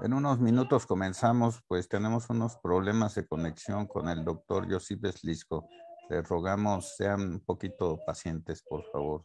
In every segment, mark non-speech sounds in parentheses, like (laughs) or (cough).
En unos minutos comenzamos, pues tenemos unos problemas de conexión con el doctor Josip Slisco. Les rogamos sean un poquito pacientes, por favor.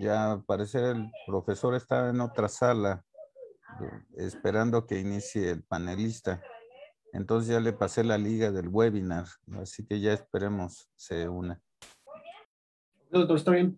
Ya al parecer el profesor está en otra sala esperando que inicie el panelista. Entonces ya le pasé la liga del webinar, así que ya esperemos se una. Doctor.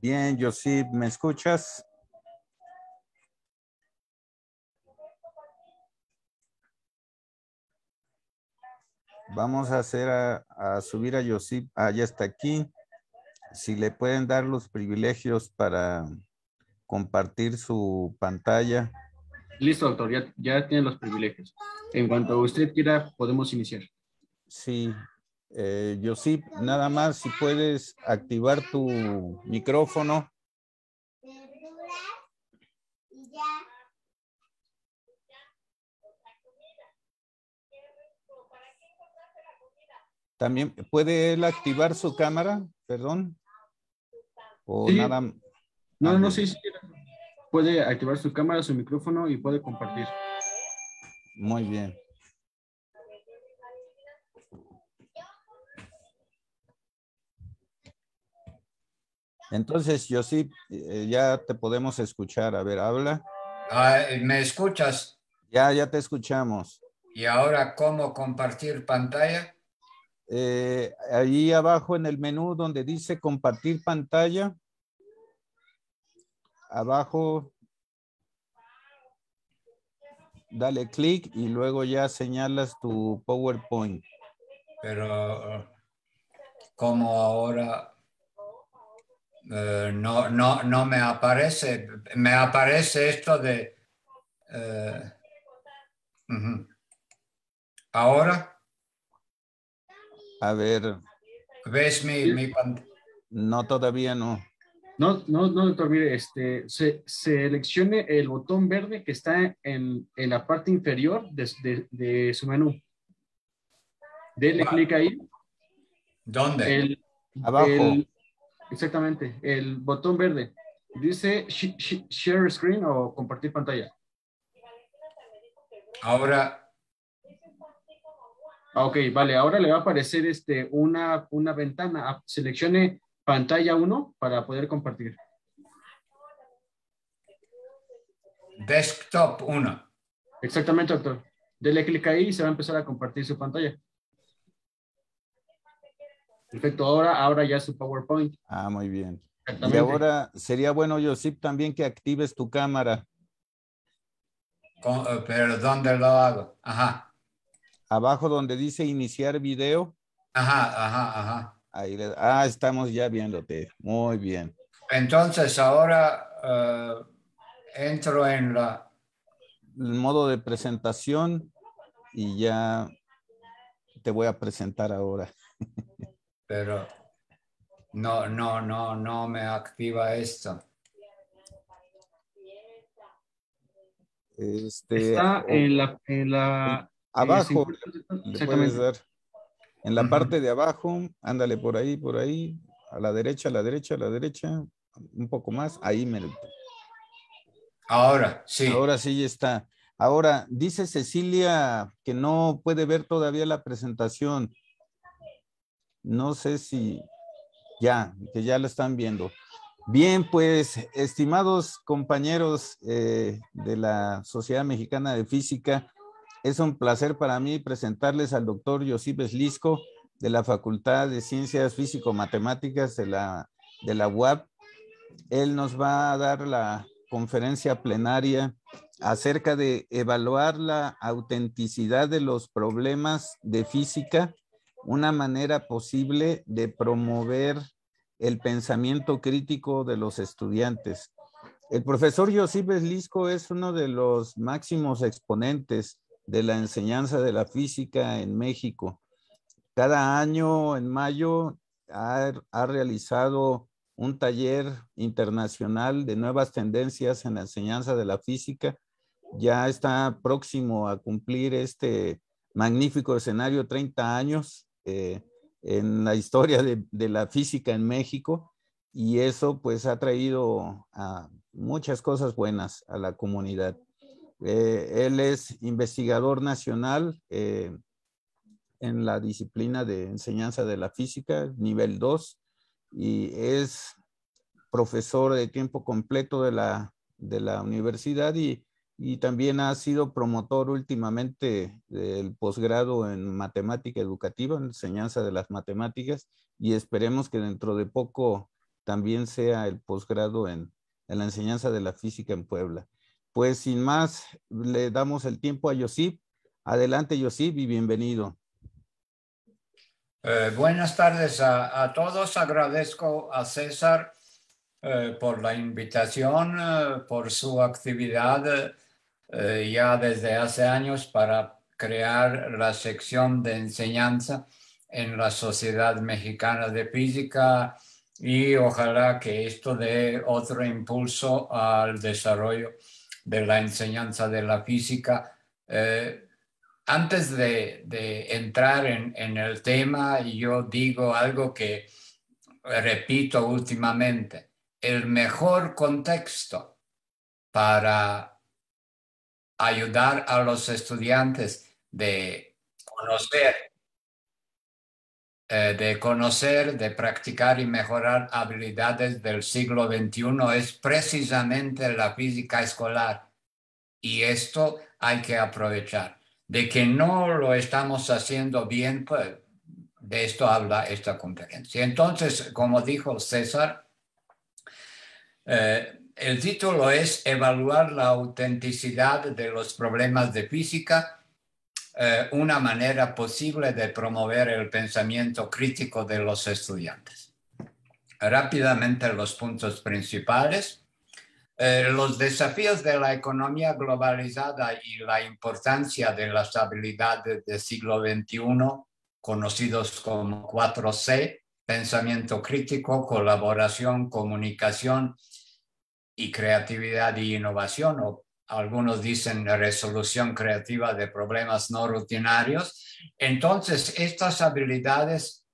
Bien, Josip, ¿me escuchas? Vamos a hacer a, subir a Josip, ah, ya está aquí. Si le pueden dar los privilegios para compartir su pantalla. Listo, doctor, ya, ya tiene los privilegios. En cuanto usted quiera, podemos iniciar. Sí, eh, Josip, nada más si puedes activar tu micrófono. También puede él activar su cámara, perdón. O nada. No, no, sí, sí. Puede activar su cámara, su micrófono y puede compartir. Muy bien. Entonces, yo sí, eh, ya te podemos escuchar. A ver, habla. Ah, ¿Me escuchas? Ya, ya te escuchamos. ¿Y ahora cómo compartir pantalla? Eh, ahí abajo en el menú donde dice compartir pantalla, abajo dale clic y luego ya señalas tu PowerPoint. Pero como ahora eh, no, no, no me aparece, me aparece esto de... eh. Ahora, A ver, ¿ves mi, mi pantalla? no, todavía no. No, no, no, doctor, mire, este, se, seleccione el botón verde que está en, en la parte inferior de, de- de su menú. Dele Ah. clic ahí. ¿Dónde? El, Abajo. el- exactamente, el botón verde. Dice sh- sh- share screen o compartir pantalla. Ahora, Ah, Ok, vale, ahora le va a aparecer este, una, una ventana. Ah, Seleccione pantalla 1 para poder compartir. desktop 1. Exactamente, doctor. Dele clic ahí y se va a empezar a compartir su pantalla. Perfecto, ahora, ahora ya su PowerPoint. Ah, muy bien. Y ahora sería bueno, Josip, también que actives tu cámara. Con- eh, pero ¿dónde lo hago? Ajá, Abajo donde dice iniciar video. ajá, ajá, ajá. Ahí le- ah, estamos ya viéndote. Muy bien. Entonces ahora eh, entro en la... El modo de presentación y ya te voy a presentar ahora. (laughs) Pero no, no, no, no me activa esto. Este, Está en la, en la abajo eh, le puedes exactamente. dar. En la parte de abajo, ándale por ahí, por ahí, a la derecha, a la derecha, a la derecha, un poco más, ahí me Ahora, sí. Ahora sí ya está. Ahora, dice Cecilia que no puede ver todavía la presentación. No sé si ya, que ya la están viendo. Bien, pues, estimados compañeros eh, de la Sociedad Mexicana de Física, es un placer para mí presentarles al doctor Josip Slisco de la Facultad de Ciencias Físico-Matemáticas de la, de la UAP. Él nos va a dar la conferencia plenaria acerca de evaluar la autenticidad de los problemas de física, una manera posible de promover el pensamiento crítico de los estudiantes. El profesor Josip Slisco es uno de los máximos exponentes de la enseñanza de la física en México. Cada año, en mayo, ha realizado un taller internacional de nuevas tendencias en la enseñanza de la física. Ya está próximo a cumplir este magnífico escenario 30 años eh, en la historia de, la física en México y eso pues ha traído muchas cosas buenas a la comunidad. Eh, él es investigador nacional eh, en la disciplina de enseñanza de la física, nivel 2, y es profesor de tiempo completo de la, de la universidad y, y también ha sido promotor últimamente del posgrado en matemática educativa, en enseñanza de las matemáticas, y esperemos que dentro de poco también sea el posgrado en, en la enseñanza de la física en Puebla. Pues sin más, le damos el tiempo a Josip. Adelante, Josip, y bienvenido. Eh, buenas tardes a, a, todos. Agradezco a César eh, por la invitación, eh, por su actividad eh, ya desde hace años para crear la sección de enseñanza en la Sociedad Mexicana de Física y ojalá que esto dé otro impulso al desarrollo de la enseñanza de la física. Eh, antes de, de entrar en, en, el tema, yo digo algo que repito últimamente. el mejor contexto para ayudar a los estudiantes de conocer, eh, de conocer, de practicar y mejorar habilidades del siglo XXI es precisamente la física escolar. Y esto hay que aprovechar. De que no lo estamos haciendo bien, pues de esto habla esta conferencia. Entonces, como dijo César, eh, el título es Evaluar la autenticidad de los problemas de física, eh, una manera posible de promover el pensamiento crítico de los estudiantes. Rápidamente los puntos principales. Eh, los desafíos de la economía globalizada y la importancia de las habilidades del siglo XXI, conocidos como 4C, pensamiento crítico, colaboración, comunicación y creatividad y innovación, o algunos dicen resolución creativa de problemas no rutinarios. Entonces, estas habilidades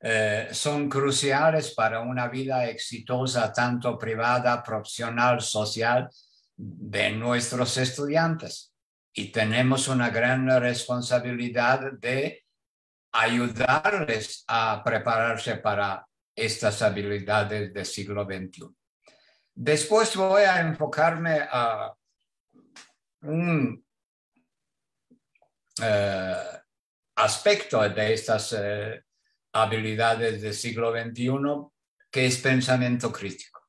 eh, son cruciales para una vida exitosa, tanto privada, profesional, social, de nuestros estudiantes. Y tenemos una gran responsabilidad de ayudarles a prepararse para estas habilidades del siglo XXI. Después voy a enfocarme a un eh, aspecto de estas eh, habilidades del siglo XXI, que es pensamiento crítico.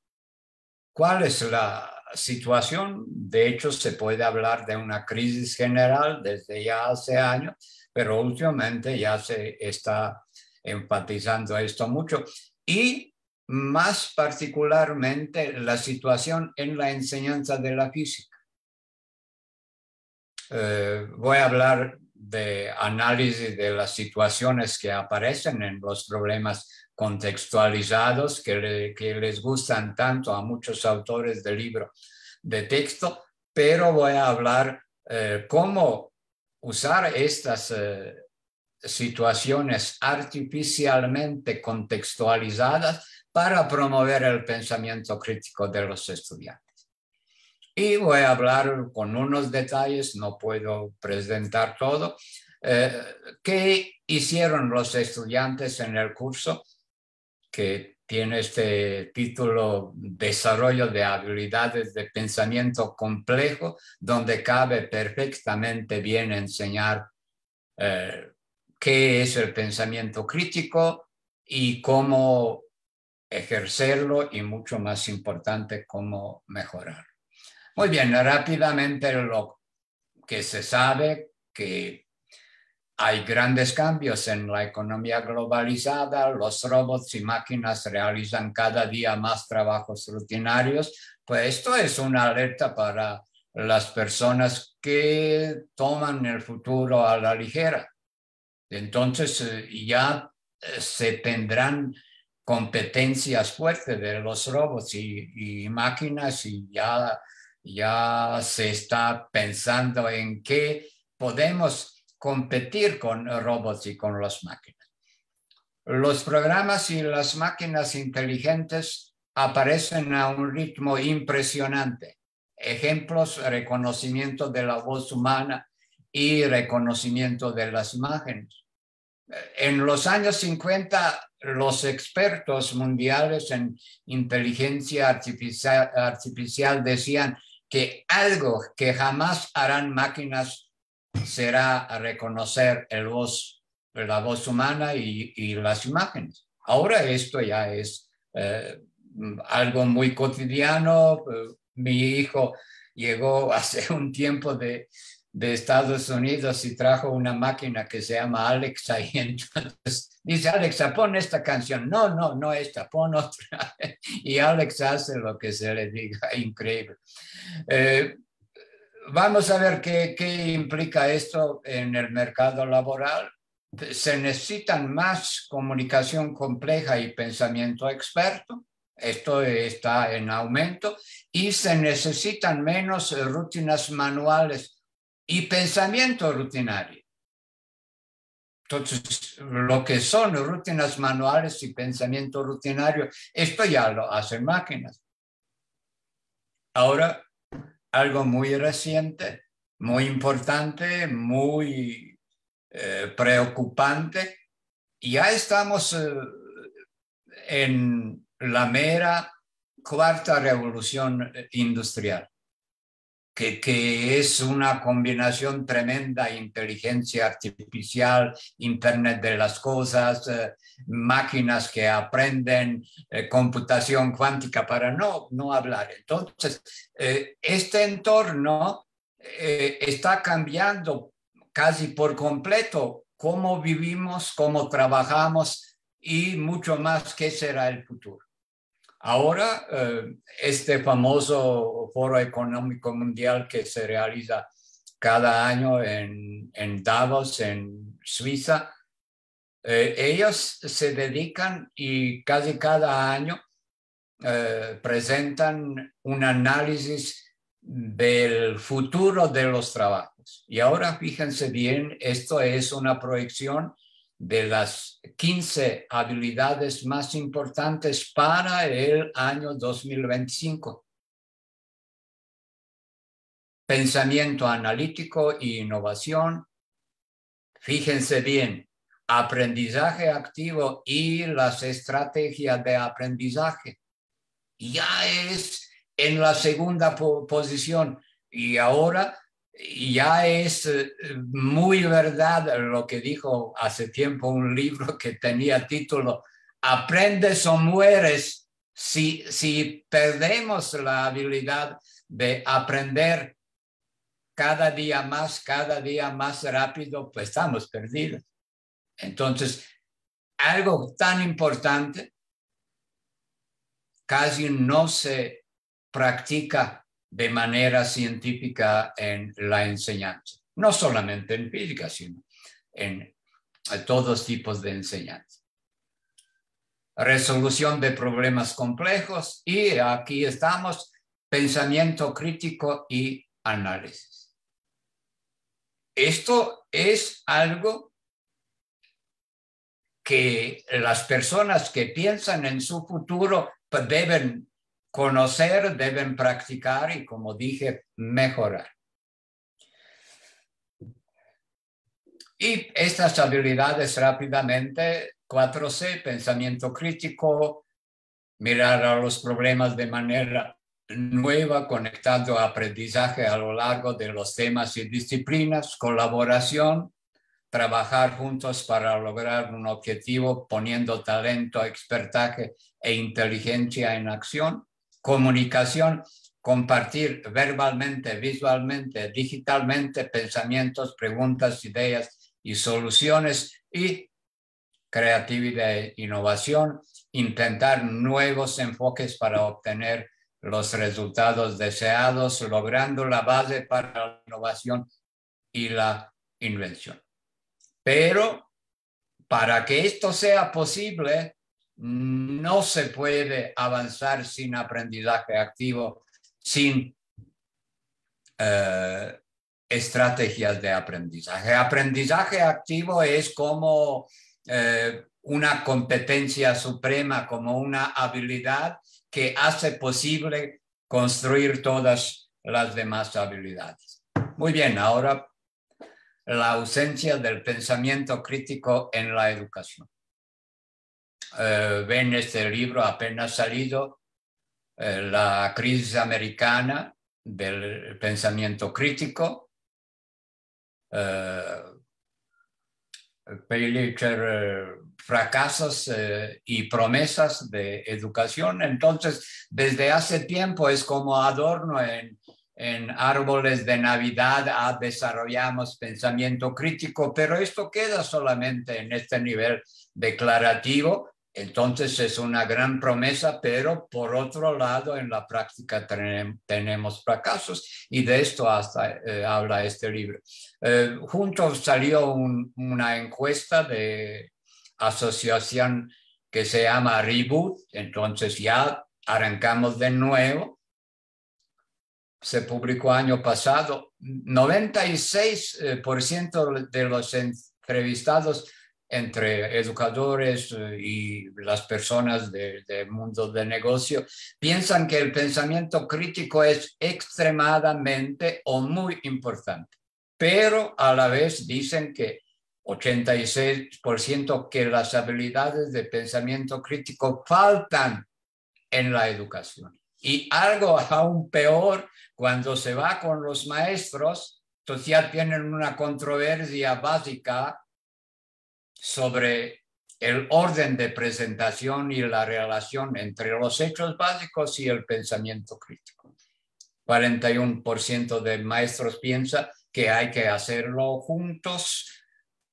¿Cuál es la situación? De hecho, se puede hablar de una crisis general desde ya hace años, pero últimamente ya se está enfatizando esto mucho. Y más particularmente la situación en la enseñanza de la física. Eh, voy a hablar de análisis de las situaciones que aparecen en los problemas contextualizados que, les gustan tanto a muchos autores de libros de texto, pero voy a hablar eh, cómo usar estas eh, situaciones artificialmente contextualizadas para promover el pensamiento crítico de los estudiantes. Y voy a hablar con unos detalles, no puedo presentar todo, eh, qué hicieron los estudiantes en el curso que tiene este título Desarrollo de habilidades de pensamiento complejo, donde cabe perfectamente bien enseñar eh, qué es el pensamiento crítico y cómo ejercerlo y mucho más importante, cómo mejorar. Muy bien, rápidamente lo que se sabe que hay grandes cambios en la economía globalizada, los robots y máquinas realizan cada día más trabajos rutinarios, pues esto es una alerta para las personas que toman el futuro a la ligera. Entonces eh, ya eh, se tendrán competencias fuertes de los robots y, máquinas y ya, ya se está pensando en que podemos competir con robots y con las máquinas. Los programas y las máquinas inteligentes aparecen a un ritmo impresionante. Ejemplos, reconocimiento de la voz humana y reconocimiento de las imágenes. En los años 50 los expertos mundiales en inteligencia artificial, decían que algo que jamás harán máquinas será reconocer la voz humana y, las imágenes. Ahora esto ya es eh, algo muy cotidiano. Mi hijo llegó (laughs) hace un tiempo de, de Estados Unidos y trajo una máquina que se llama Alexa y (laughs) entonces dice, Alexa, pon esta canción. No, no, no esta, pon otra. (laughs) Y Alexa hace lo que se le diga, (laughs) increíble. Eh, vamos a ver qué, qué implica esto en el mercado laboral. Se necesitan más comunicación compleja y pensamiento experto. Esto está en aumento y se necesitan menos rutinas manuales y pensamiento rutinario. Entonces, lo que son rutinas manuales y pensamiento rutinario, esto ya lo hacen máquinas. Ahora, algo muy reciente, muy importante, muy eh, preocupante, ya estamos eh, en la mera cuarta revolución industrial que, es una combinación tremenda, inteligencia artificial, Internet de las cosas, eh, máquinas que aprenden, eh, computación cuántica, para no, no hablar. Entonces, eh, este entorno está cambiando casi por completo cómo vivimos, cómo trabajamos y mucho más qué será el futuro. Ahora, eh, este famoso foro económico mundial que se realiza cada año en, Davos, en Suiza, eh, ellos se dedican y casi cada año eh, presentan un análisis del futuro de los trabajos. Y ahora fíjense bien, esto es una proyección de las 15 habilidades más importantes para el año 2025. Pensamiento analítico e innovación. Fíjense bien, aprendizaje activo y las estrategias de aprendizaje. Ya es en la segunda posición y ahora ya es eh, muy verdad lo que dijo hace tiempo un libro que tenía título Aprendes o mueres. Si, si perdemos la habilidad de aprender cada día más, cada día más rápido, pues estamos perdidos. Entonces, algo tan importante casi no se practica de manera científica en la enseñanza, no solamente en física, sino en todos tipos de enseñanza. Resolución de problemas complejos y aquí estamos, pensamiento crítico y análisis. Esto es algo que las personas que piensan en su futuro deben conocer, deben practicar y, como dije, mejorar. Y estas habilidades rápidamente, 4C, pensamiento crítico, mirar a los problemas de manera nueva, conectando aprendizaje a lo largo de los temas y disciplinas, colaboración, trabajar juntos para lograr un objetivo, poniendo talento, expertaje e inteligencia en acción, comunicación, compartir verbalmente, visualmente, digitalmente pensamientos, preguntas, ideas y soluciones y creatividad e innovación, intentar nuevos enfoques para obtener los resultados deseados, logrando la base para la innovación y la invención. Pero para que esto sea posible, no se puede avanzar sin aprendizaje activo, sin eh, estrategias de aprendizaje. Aprendizaje activo es como eh, una competencia suprema, como una habilidad que hace posible construir todas las demás habilidades. Muy bien, ahora la ausencia del pensamiento crítico en la educación. Eh, ven este libro apenas salido, eh, La crisis americana del pensamiento crítico. Eh, fracasos y promesas de educación. Entonces, desde hace tiempo es como adorno en, en árboles de Navidad, ah, desarrollamos pensamiento crítico, pero esto queda solamente en este nivel declarativo entonces es una gran promesa, pero por otro lado en la práctica tenemos fracasos y de esto hasta eh, habla este libro. Eh, juntos salió una encuesta de asociación que se llama Reboot, entonces ya arrancamos de nuevo. Se publicó año pasado. 96% eh, de los entrevistados entre educadores eh, y las personas del mundo del negocio piensan que el pensamiento crítico es extremadamente o muy importante, pero a la vez dicen que 86% que las habilidades de pensamiento crítico faltan en la educación. Y algo aún peor, cuando se va con los maestros, entonces tienen una controversia básica sobre el orden de presentación y la relación entre los hechos básicos y el pensamiento crítico. 41% de maestros piensa que hay que hacerlo juntos,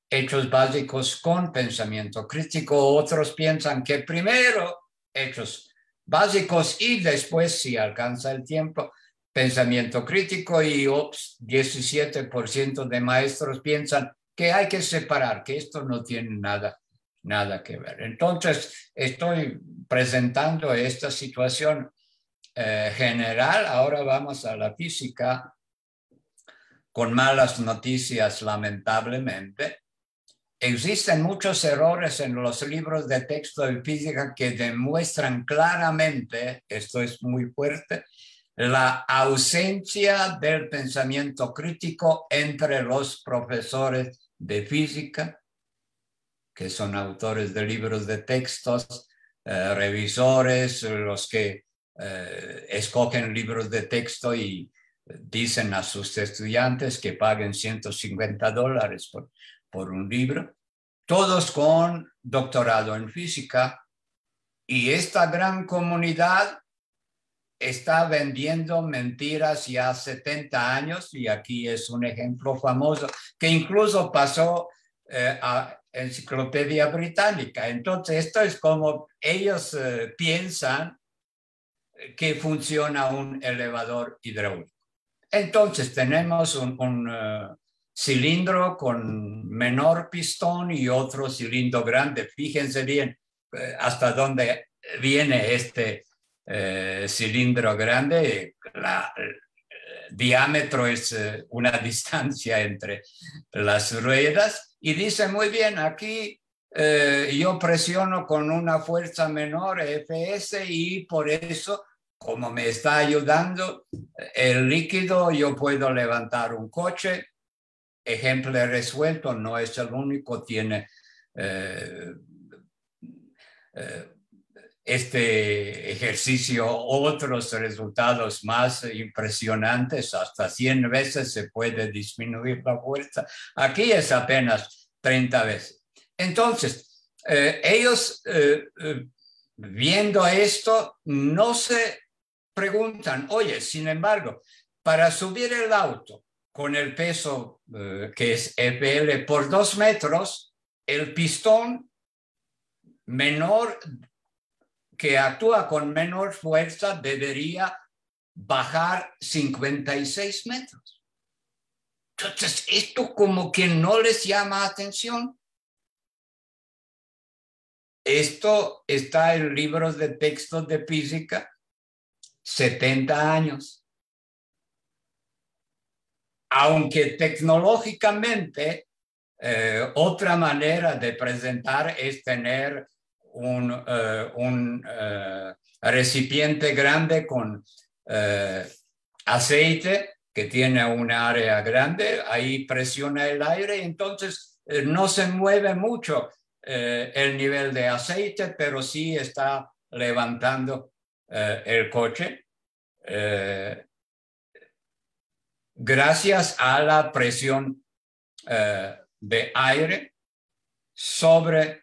hechos básicos con pensamiento crítico. Otros piensan que primero hechos básicos y después, si alcanza el tiempo, pensamiento crítico y 17% de maestros piensan que hay que separar, que esto no tiene nada, nada que ver. Entonces, estoy presentando esta situación eh, general. Ahora vamos a la física con malas noticias, lamentablemente. Existen muchos errores en los libros de texto de física que demuestran claramente, esto es muy fuerte, la ausencia del pensamiento crítico entre los profesores de física, que son autores de libros de textos, eh, revisores, los que eh, escogen libros de texto y dicen a sus estudiantes que paguen 150 dólares por, por un libro, todos con doctorado en física. Y esta gran comunidad está vendiendo mentiras ya 70 años y aquí es un ejemplo famoso que incluso pasó eh, a Enciclopedia Británica. Entonces, esto es como ellos eh, piensan que funciona un elevador hidráulico. Entonces, tenemos un, eh, cilindro con menor pistón y otro cilindro grande. Fíjense bien hasta dónde viene este eh, cilindro grande, la, el diámetro es eh, una (laughs) distancia entre las ruedas y dice muy bien, aquí eh, yo presiono con una fuerza menor FS y por eso, como me está ayudando el líquido, yo puedo levantar un coche. Ejemplo resuelto, no es el único, tiene este ejercicio otros resultados más impresionantes, hasta 100 veces se puede disminuir la fuerza. Aquí es apenas 30 veces. Entonces, eh, ellos eh, eh, viendo esto no se preguntan, oye, sin embargo, para subir el auto con el peso que es FL por dos metros, el pistón menor que actúa con menor fuerza debería bajar 56 metros. Entonces, esto como que no les llama atención. Esto está en libros de texto de física, 70 años. Aunque tecnológicamente, eh, otra manera de presentar es tener un, eh, un eh, recipiente grande con eh, aceite que tiene un área grande, ahí presiona el aire, entonces no se mueve mucho el nivel de aceite, pero sí está levantando el coche gracias a la presión de aire sobre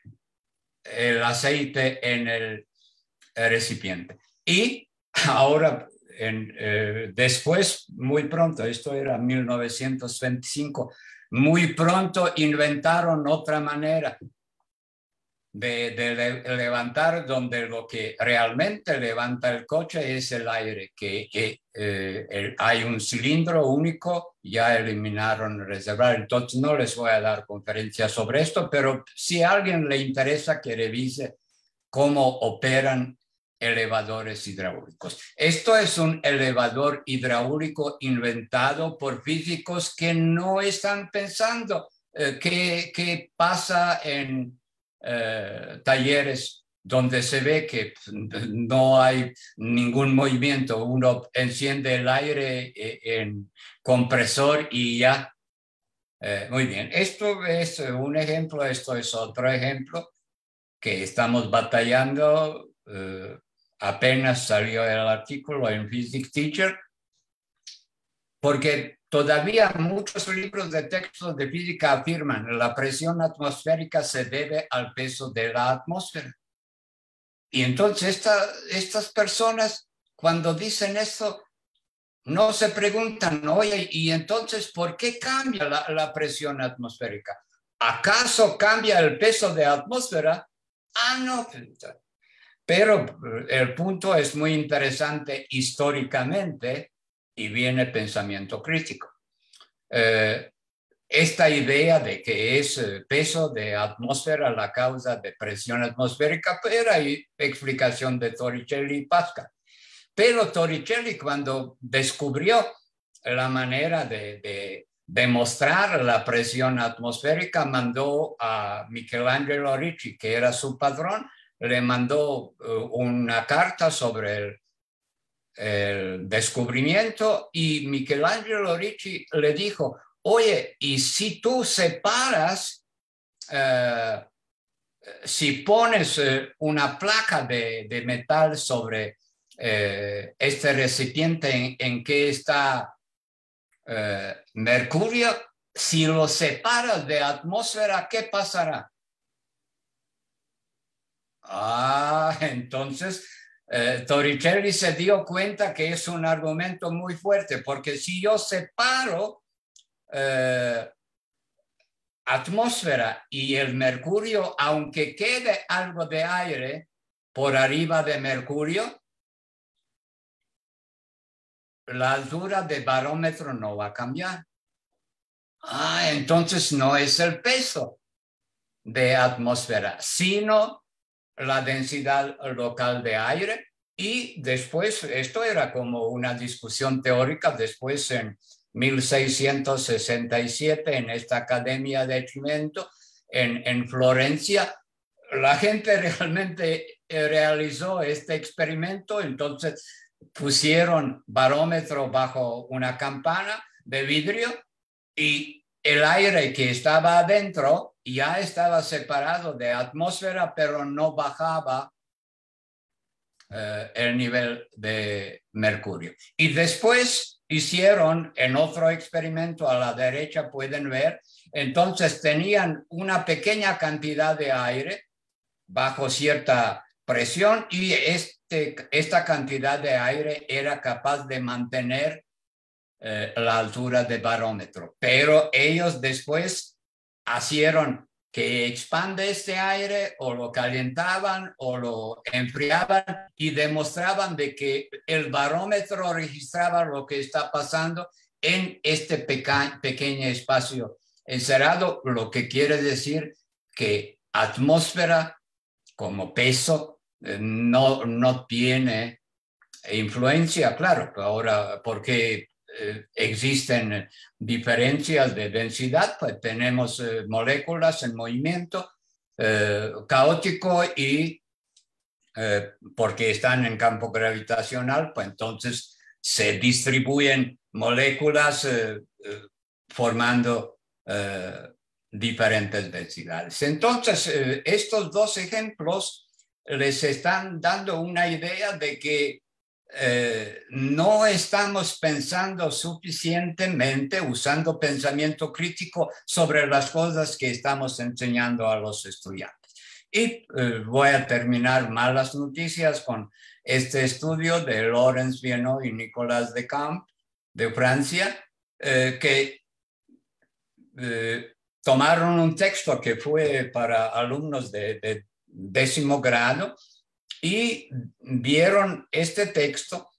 el aceite en el recipiente. Y ahora, eh, después, muy pronto, esto era 1925, muy pronto inventaron otra manera de, levantar donde lo que realmente levanta el coche es el aire, que, eh, hay un cilindro único, ya eliminaron el reservar, entonces no les voy a dar conferencias sobre esto, pero si a alguien le interesa que revise cómo operan elevadores hidráulicos. Esto es un elevador hidráulico inventado por físicos que no están pensando eh, ¿qué, pasa en eh, talleres donde se ve que no hay ningún movimiento? Uno enciende el aire en compresor y ya. muy bien, esto es un ejemplo, esto es otro ejemplo que estamos batallando. apenas salió el artículo en Physics Teacher, porque Todavía muchos libros de texto de física afirman que la presión atmosférica se debe al peso de la atmósfera. Y entonces estas personas, cuando dicen esto, no se preguntan, oye, ¿y entonces por qué cambia la, la presión atmosférica? ¿Acaso cambia el peso de la atmósfera? Ah, no. Pero el punto es muy interesante históricamente y viene pensamiento crítico. Eh, esta idea de que es eh, peso de atmósfera la causa de presión atmosférica, hay explicación de Torricelli y Pascal. Pero Torricelli cuando descubrió la manera de, demostrar la presión atmosférica, mandó a Michelangelo Ricci, que era su patrón, le mandó eh, una carta sobre el el descubrimiento y Michelangelo Ricci le dijo, oye, y si tú separas, eh, si pones eh, una placa de, metal sobre eh, este recipiente en, en que está mercurio, si lo separas de atmósfera, ¿qué pasará? Ah, entonces eh, Torricelli se dio cuenta que es un argumento muy fuerte, porque si yo separo eh, atmósfera y el mercurio, aunque quede algo de aire por arriba de mercurio, la altura de barómetro no va a cambiar. Ah, entonces no es el peso de atmósfera, sino la densidad local de aire y después, esto era como una discusión teórica, después en 1667 en esta Academia de Cimento en, en Florencia, la gente (laughs) realmente realizó este experimento, entonces pusieron barómetro bajo una campana de vidrio y el aire que estaba adentro ya estaba separado de atmósfera, pero no bajaba eh, el nivel de mercurio. Y después hicieron en otro experimento a la derecha, pueden ver, entonces tenían una pequeña cantidad de aire bajo cierta presión y este, esta cantidad de aire era capaz de mantener eh, la altura de barómetro. Pero ellos después hicieron que expande este aire o lo calentaban o lo enfriaban y demostraban de que el barómetro registraba lo que está pasando en este pequeño espacio encerrado, lo que quiere decir que atmósfera como peso eh, no, no tiene influencia, claro, ahora porque existen diferencias de densidad, pues tenemos eh, moléculas en movimiento eh, caótico y porque están en campo gravitacional, pues entonces se distribuyen moléculas formando diferentes densidades. Entonces, estos dos ejemplos les están dando una idea de que eh, no estamos pensando suficientemente, usando pensamiento crítico sobre las cosas que estamos enseñando a los estudiantes. Y eh, voy a terminar malas noticias con este estudio de Laurence Viennot y Nicolas de Camp de Francia, eh, que tomaron un texto que fue para alumnos de décimo grado y dieron este texto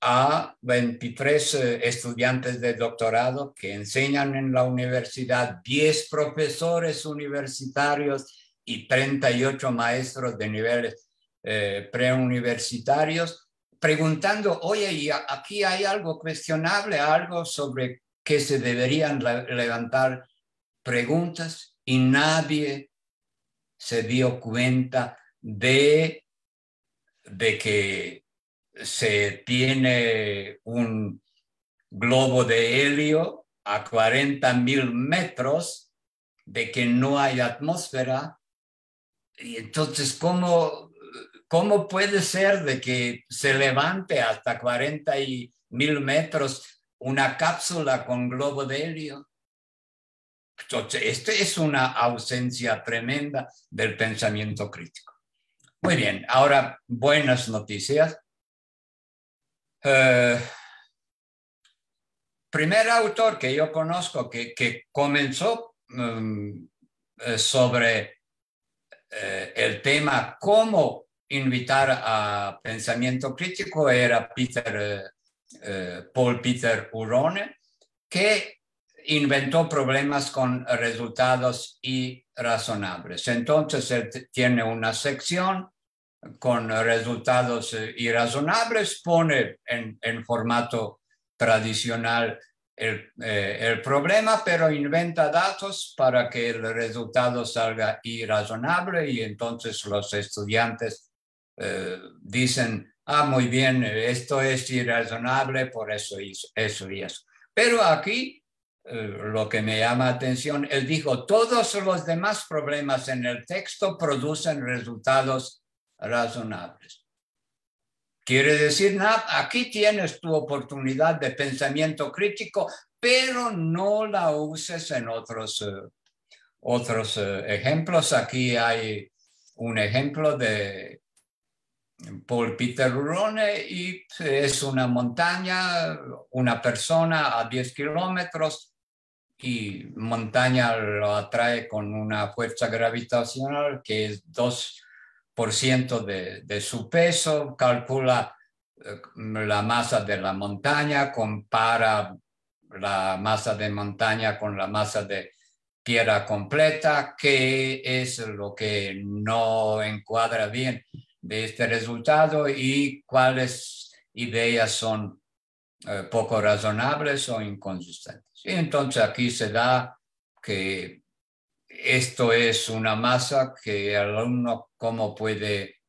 a 23 eh, estudiantes de doctorado que enseñan en la universidad, 10 profesores universitarios y 38 maestros de niveles eh, preuniversitarios, preguntando, oye, ¿y aquí hay algo cuestionable, algo sobre que se deberían levantar preguntas y nadie se dio cuenta de, de que se tiene un globo de helio a 40 mil metros, de que no hay atmósfera. Y entonces, ¿cómo, ¿cómo puede ser de que se levante hasta 40 mil metros una cápsula con globo de helio? Entonces, esta es una ausencia tremenda del pensamiento crítico. Muy bien, ahora buenas noticias. Eh, primer autor que yo conozco que, comenzó um, sobre eh, el tema cómo invitar a pensamiento crítico era Peter, eh, Paul Peter Urone, que inventó problemas con resultados irrazonables. Entonces, él tiene una sección con resultados irrazonables, pone en, formato tradicional el, eh, el, problema, pero inventa datos para que el resultado salga irrazonable y entonces los estudiantes eh, dicen, ah, muy bien, esto es irrazonable, por eso hizo eso y eso. Pero aquí eh, lo que me llama atención, él dijo, todos los demás problemas en el texto producen resultados razonables. Quiere decir, aquí tienes tu oportunidad de pensamiento crítico, pero no la uses en otros, eh, otros eh, ejemplos. Aquí hay un ejemplo de Paul Peter Rune y es una montaña, una persona a 10 kilómetros y montaña lo atrae con una fuerza gravitacional que es 2% de, de su peso, calcula eh, la masa de la montaña, compara la masa de montaña con la masa de tierra completa, qué es lo que no encuadra bien de este resultado y cuáles ideas son eh, poco razonables o inconsistentes. Y entonces aquí se da que esto es una masa que el alumno cómo puede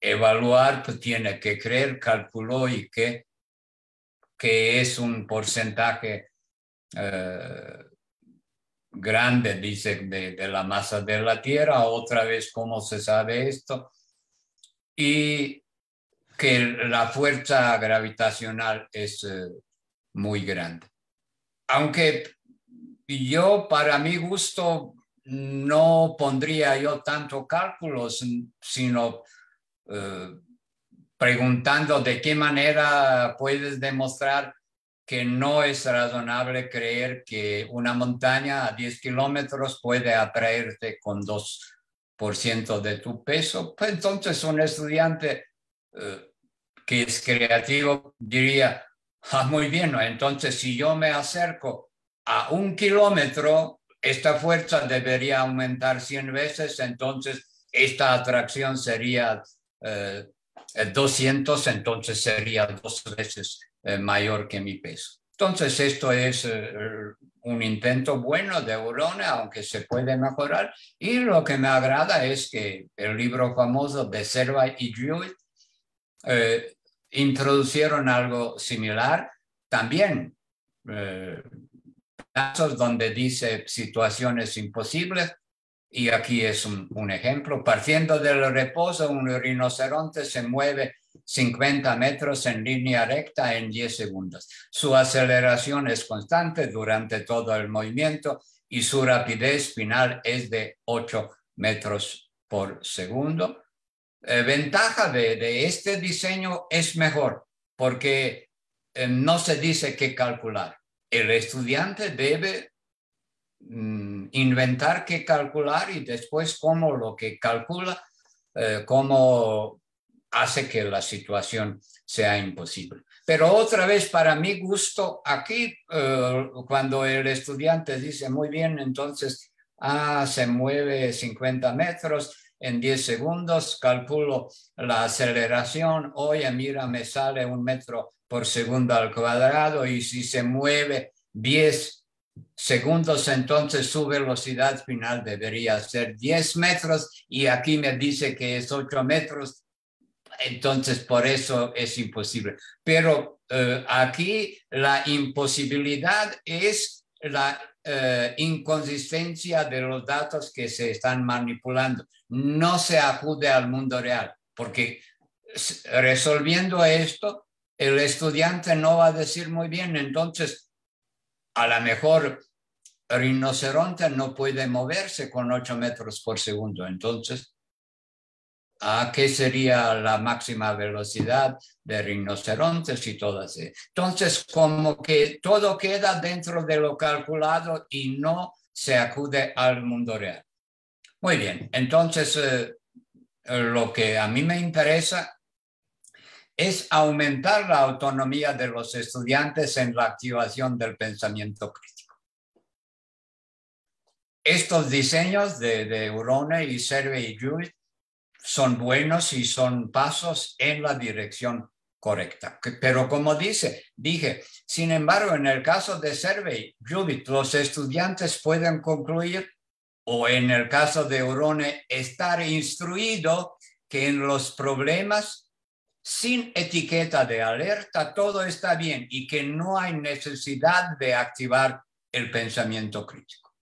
evaluar, pues tiene que creer, calculó y que, que es un porcentaje eh, grande, dice, de, de, la masa de la Tierra. Otra vez, ¿cómo se sabe esto? Y que la fuerza gravitacional es eh, muy grande. Aunque yo, para mi gusto, no pondría yo tanto cálculos, sino eh, preguntando de qué manera puedes demostrar que no es razonable creer que una montaña a 10 kilómetros puede atraerte con 2% de tu peso. Pues entonces un estudiante eh, que es creativo diría, ah, muy bien, entonces si yo me acerco a un kilómetro, esta fuerza debería aumentar 100 veces, entonces esta atracción sería 200, eh, entonces sería dos veces eh, mayor que mi peso. Entonces esto es un intento bueno de Urone, aunque se puede mejorar. Y lo que me agrada es que el libro famoso de Serva y Jewett eh, introducieron algo similar. También eh, casos donde dice situaciones imposibles, y aquí es un, un, ejemplo. Partiendo del reposo, un rinoceronte se mueve 50 metros en línea recta en 10 segundos. Su aceleración es constante durante todo el movimiento y su rapidez final es de 8 metros por segundo. Eh, ventaja de, este diseño es mejor porque eh, no se dice qué calcular. El estudiante debe mm, inventar qué calcular y después cómo lo que calcula, eh, cómo hace que la situación sea imposible. Pero otra vez, para mi gusto, aquí, cuando el estudiante dice, muy bien, entonces, ah, se mueve 50 metros, en 10 segundos, calculo la aceleración, oye, mira, me sale un metro por segundo al cuadrado y si se mueve 10 segundos, entonces su velocidad final debería ser 10 metros y aquí me dice que es 8 metros, entonces por eso es imposible. Pero eh, aquí la imposibilidad es la eh, inconsistencia de los datos que se están manipulando. No se acude al mundo real, porque resolviendo esto, el estudiante no va a decir muy bien, entonces a lo mejor rinoceronte no puede moverse con 8 metros por segundo. Entonces, ¿a qué sería la máxima velocidad de rinocerontes y todo eso? Entonces, como que todo queda dentro de lo calculado y no se acude al mundo real. Muy bien, entonces eh, lo que a mí me interesa es aumentar la autonomía de los estudiantes en la activación del pensamiento crítico. Estos diseños de, de Urone y Serve y son buenos y son pasos en la dirección correcta. Pero como dice, dije, sin embargo, en el caso de Serve Judith, los estudiantes pueden concluir, o en el caso de Urone, estar instruido que en los problemas sin etiqueta de alerta, todo está bien y que no hay necesidad de activar el pensamiento crítico.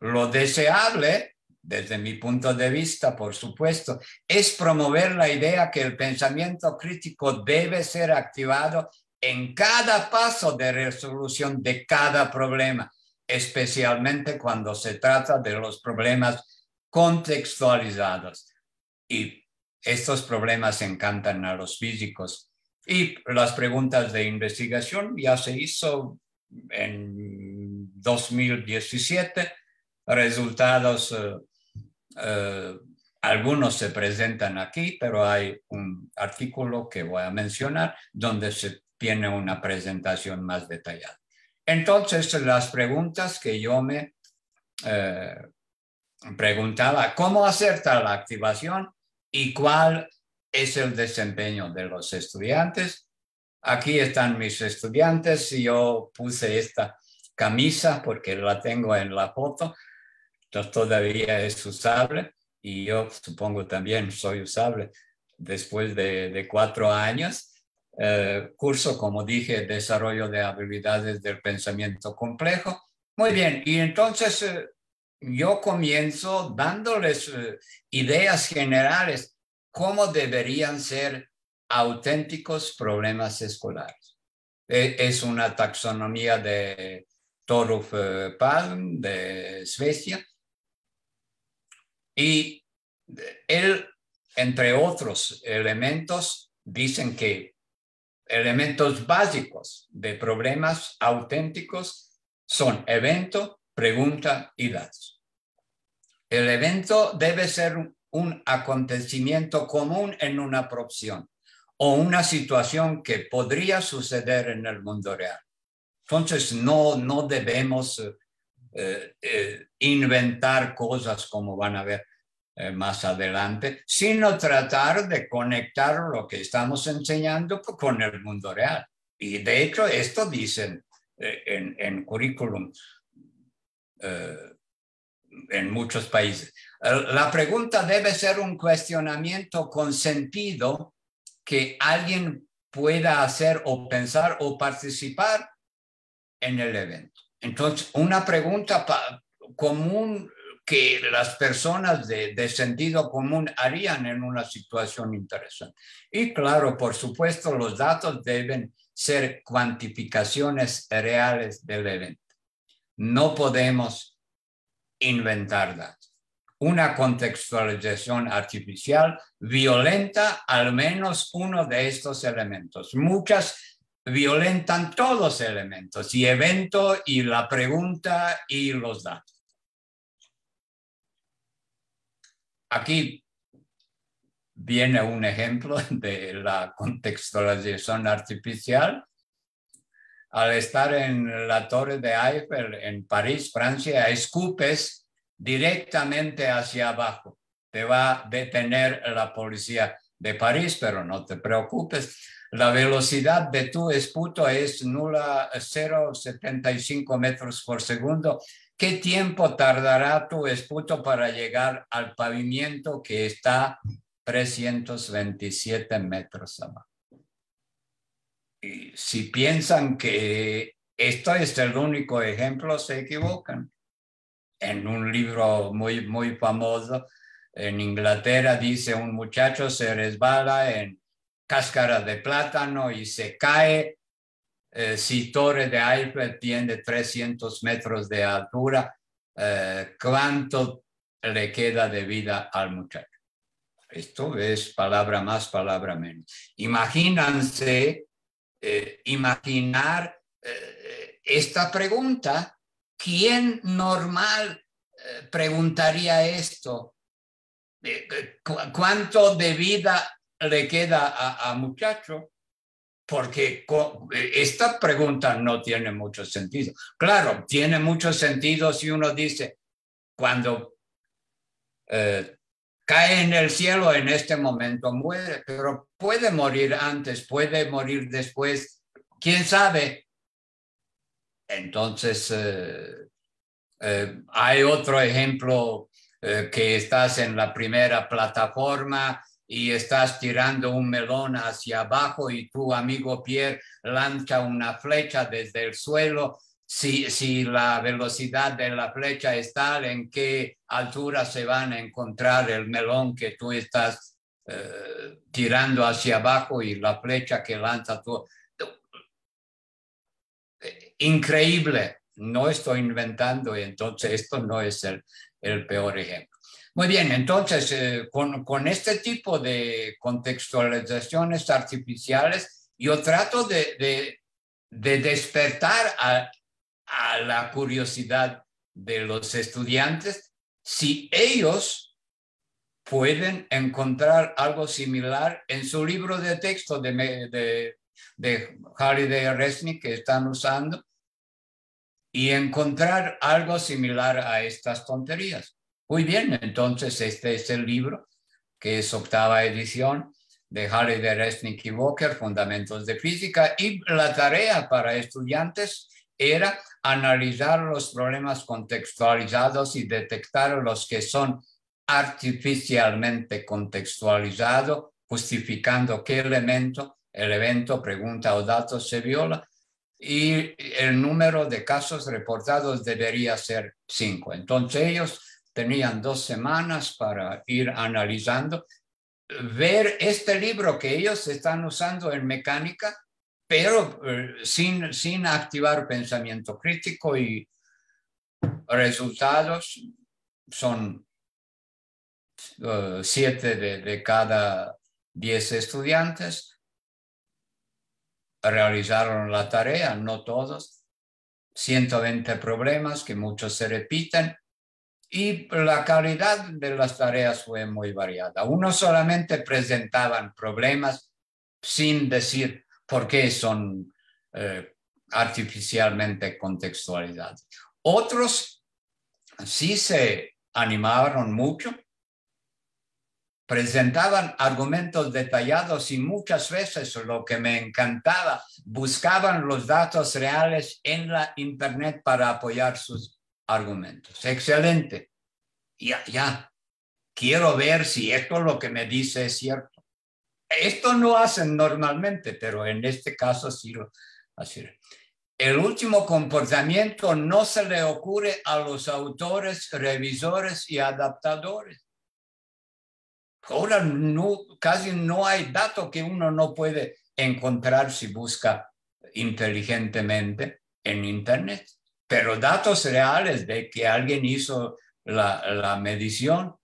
Lo deseable, desde mi punto de vista, por supuesto, es promover la idea que el pensamiento crítico debe ser activado en cada paso de resolución de cada problema, especialmente cuando se trata de los problemas contextualizados. Y estos problemas encantan a los físicos. Y las preguntas de investigación ya se hizo en 2017. Resultados, eh, eh, algunos se presentan aquí, pero hay un artículo que voy a mencionar donde se tiene una presentación más detallada. Entonces, las preguntas que yo me eh, preguntaba, ¿cómo hacer tal activación? Y cuál es el desempeño de los estudiantes. Aquí están mis estudiantes y yo puse esta camisa porque la tengo en la foto, entonces todavía es usable y yo supongo también soy usable después de, cuatro años. Eh, curso, como dije, desarrollo de habilidades del pensamiento complejo. Muy bien, y entonces eh, yo comienzo dándoles eh, ideas generales cómo deberían ser auténticos problemas escolares. E, es una taxonomía de Toruf eh, Palm de Suecia y él, entre otros elementos, dicen que elementos básicos de problemas auténticos son evento, pregunta y datos. El evento debe ser un acontecimiento común en una profesión o una situación que podría suceder en el mundo real. Entonces, no, no debemos eh, eh, inventar cosas como van a ver eh, más adelante, sino tratar de conectar lo que estamos enseñando con el mundo real. Y de hecho, esto dicen en, en currículum eh, en muchos países. La pregunta debe ser un cuestionamiento con sentido que alguien pueda hacer o pensar o participar en el evento. Entonces, una pregunta común que las personas de, de, sentido común harían en una situación interesante. Y claro, por supuesto, los datos deben ser cuantificaciones reales del evento. No podemos inventar datos. Una contextualización artificial violenta al menos uno de estos elementos. Muchas violentan todos los elementos, y evento, y la pregunta, y los datos. Aquí viene un ejemplo de la contextualización artificial al estar en la torre de Eiffel en París, Francia, escupes directamente hacia abajo. Te va a detener la policía de París, pero no te preocupes. la velocidad de tu esputo es nula 0,75 metros por segundo. ¿Qué tiempo tardará tu esputo para llegar al pavimento que está 327 metros abajo? Si piensan que esto es el único ejemplo, se equivocan. En un libro muy, muy famoso en Inglaterra dice un muchacho se resbala en cáscara de plátano y se cae. Eh, si Torre de Eiffel tiene 300 metros de altura, eh, ¿cuánto le queda de vida al muchacho? Esto es palabra más, palabra menos. Imagínense, eh, imaginar esta pregunta. ¿Quién normal preguntaría esto? ¿Cuánto de vida le queda a, muchacho, porque esta pregunta no tiene mucho sentido. Claro, tiene mucho sentido si uno dice, cuando eh, cae en el cielo en este momento muere, pero puede morir antes, puede morir después, quién sabe. Entonces, eh, eh, hay otro ejemplo que estás en la primera plataforma y estás tirando un melón hacia abajo y tu amigo Pierre lanza una flecha desde el suelo, si, si la velocidad de la flecha es tal, en qué altura se van a encontrar el melón que tú estás eh, tirando hacia abajo y la flecha que lanza tú. Increíble, no estoy inventando, entonces esto no es el, el peor ejemplo. Muy bien, entonces, eh, con, este tipo de contextualizaciones artificiales, yo trato de, despertar a, la curiosidad de los estudiantes si ellos pueden encontrar algo similar en su libro de texto de, de, de Holiday Resnick que están usando y encontrar algo similar a estas tonterías. Muy bien, entonces este es el libro, que es octava edición de Harry de Resnick y Walker, Fundamentos de Física, y la tarea para estudiantes era analizar los problemas contextualizados y detectar los que son artificialmente contextualizados, justificando qué elemento, el evento, pregunta o dato se viola, y el número de casos reportados debería ser cinco. Entonces ellos tenían dos semanas para ir analizando, ver este libro que ellos están usando en mecánica, pero eh, sin, sin activar pensamiento crítico y resultados son eh, siete de, cada diez estudiantes realizaron la tarea, no todos, 120 problemas que muchos se repiten, y la calidad de las tareas fue muy variada. Unos solamente presentaban problemas sin decir por qué son eh, artificialmente contextualizados. Otros sí se animaron mucho, presentaban argumentos detallados y muchas veces lo que me encantaba, buscaban los datos reales en la Internet para apoyar sus argumentos. Excelente. Ya, ya. Quiero ver si esto lo que me dice es cierto. Esto no hacen normalmente, pero en este caso sí lo hacen. El último comportamiento no se le ocurre a los autores, revisores y adaptadores. Ahora no, casi no hay dato que uno no puede encontrar si busca inteligentemente en Internet pero datos reales de que alguien hizo la, medición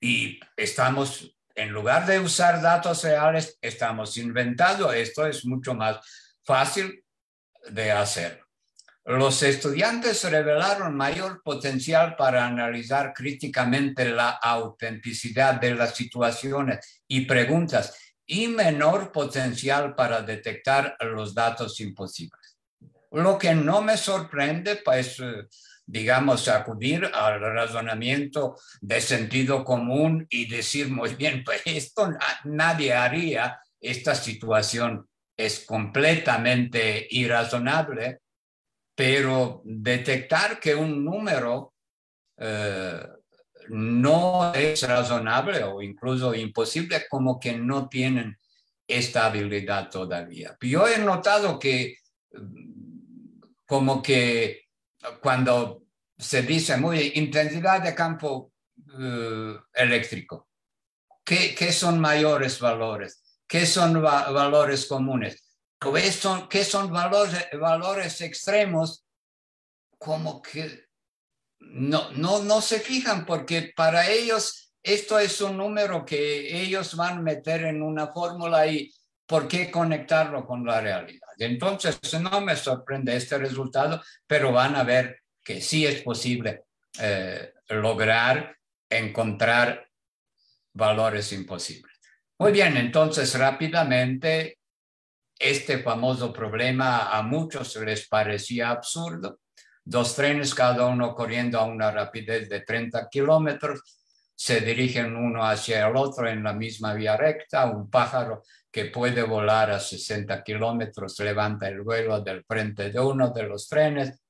y estamos, en lugar de usar datos reales, estamos inventando. Esto es mucho más fácil de hacer. Los estudiantes revelaron mayor potencial para analizar críticamente la autenticidad de las situaciones y preguntas y menor potencial para detectar los datos imposibles. Lo que no me sorprende, pues, eh, digamos, acudir al razonamiento de sentido común y decir, muy bien, (laughs) pues esto nadie haría esta situación es completamente irrazonable, pero detectar que un número eh, no es razonable o incluso imposible, como que no tienen esta habilidad todavía. Yo he notado que como que cuando se dice muy intensidad de campo eh, eléctrico, ¿qué, ¿qué, son mayores valores? ¿Qué son valores comunes? ¿Qué son, qué son valores, valores extremos? Como que no, no, no se fijan porque para ellos esto es un número que ellos van a meter en una fórmula y ¿por qué conectarlo con la realidad? Entonces, no me sorprende este resultado, pero van a ver que sí es posible eh, lograr encontrar valores imposibles. Muy bien, entonces rápidamente, este famoso problema a muchos les parecía absurdo. Dos trenes, cada uno corriendo a una rapidez de 30 kilómetros, se dirigen uno hacia el otro en la misma vía recta. Un pájaro que puede volar a 60 kilómetros levanta el vuelo del frente de uno de los trenes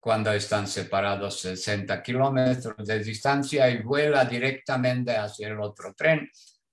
cuando están separados 60 kilómetros de distancia y vuela directamente hacia el otro tren.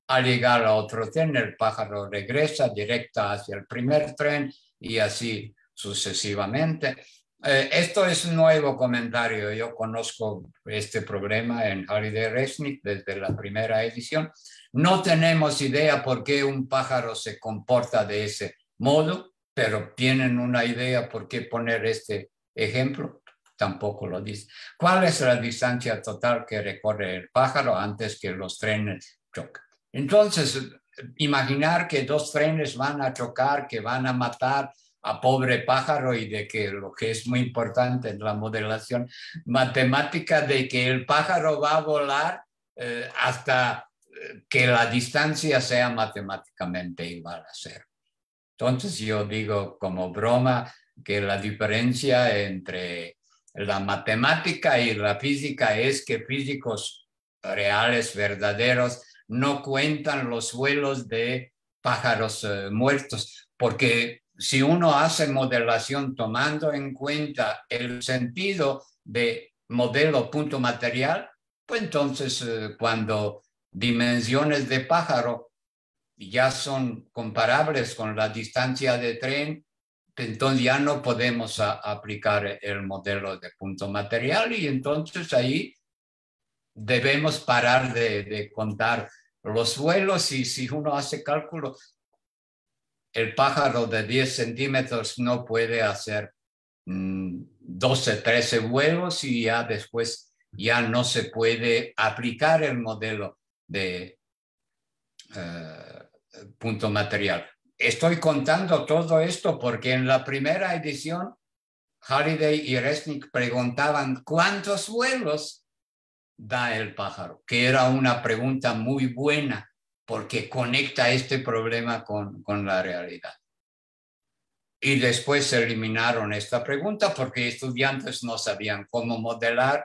Al llegar a otro tren, el pájaro regresa directa hacia el primer tren y así sucesivamente. Eh, esto es un nuevo comentario. Yo conozco este problema en Holiday Resnick desde la primera edición. No tenemos idea por qué un pájaro se comporta de ese modo, pero tienen una idea por qué poner este ejemplo. Tampoco lo dice. ¿Cuál es la distancia total que recorre el pájaro antes que los trenes choquen? Entonces, imaginar que dos trenes van a chocar, que van a matar a pobre pájaro y de que lo que es muy importante en la modelación matemática, de que el pájaro va a volar eh, hasta que la distancia sea matemáticamente igual a cero. Entonces yo digo como broma que la diferencia entre la matemática y la física es que físicos reales, verdaderos, no cuentan los vuelos de pájaros eh, muertos, porque si uno hace modelación tomando en cuenta el sentido de modelo punto material, pues entonces eh, cuando dimensiones de pájaro ya son comparables con la distancia de tren, entonces ya no podemos aplicar el modelo de punto material y entonces ahí debemos parar de, contar los vuelos y si uno hace cálculos el pájaro de 10 centímetros no puede hacer 12, mm, 13 vuelos y ya después ya no se puede aplicar el modelo de eh, punto material. Estoy contando todo esto porque en la primera edición, Halliday y Resnick preguntaban cuántos vuelos da el pájaro, que era una pregunta muy buena porque conecta este problema con, la realidad. Y después se eliminaron esta pregunta porque estudiantes no sabían cómo modelar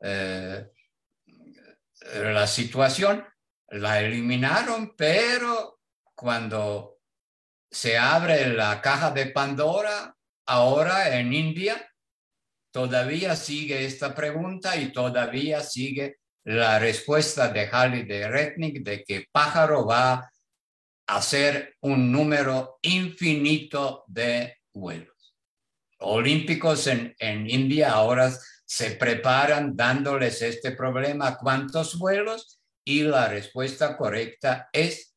eh, la situación. La eliminaron, pero cuando se abre la caja de Pandora, ahora en India, todavía sigue esta pregunta y todavía sigue la respuesta de Halley de Retnick de que pájaro va a ser un número infinito de vuelos. Olímpicos en, en India ahora se preparan dándoles este problema, ¿cuántos vuelos? Y la respuesta correcta es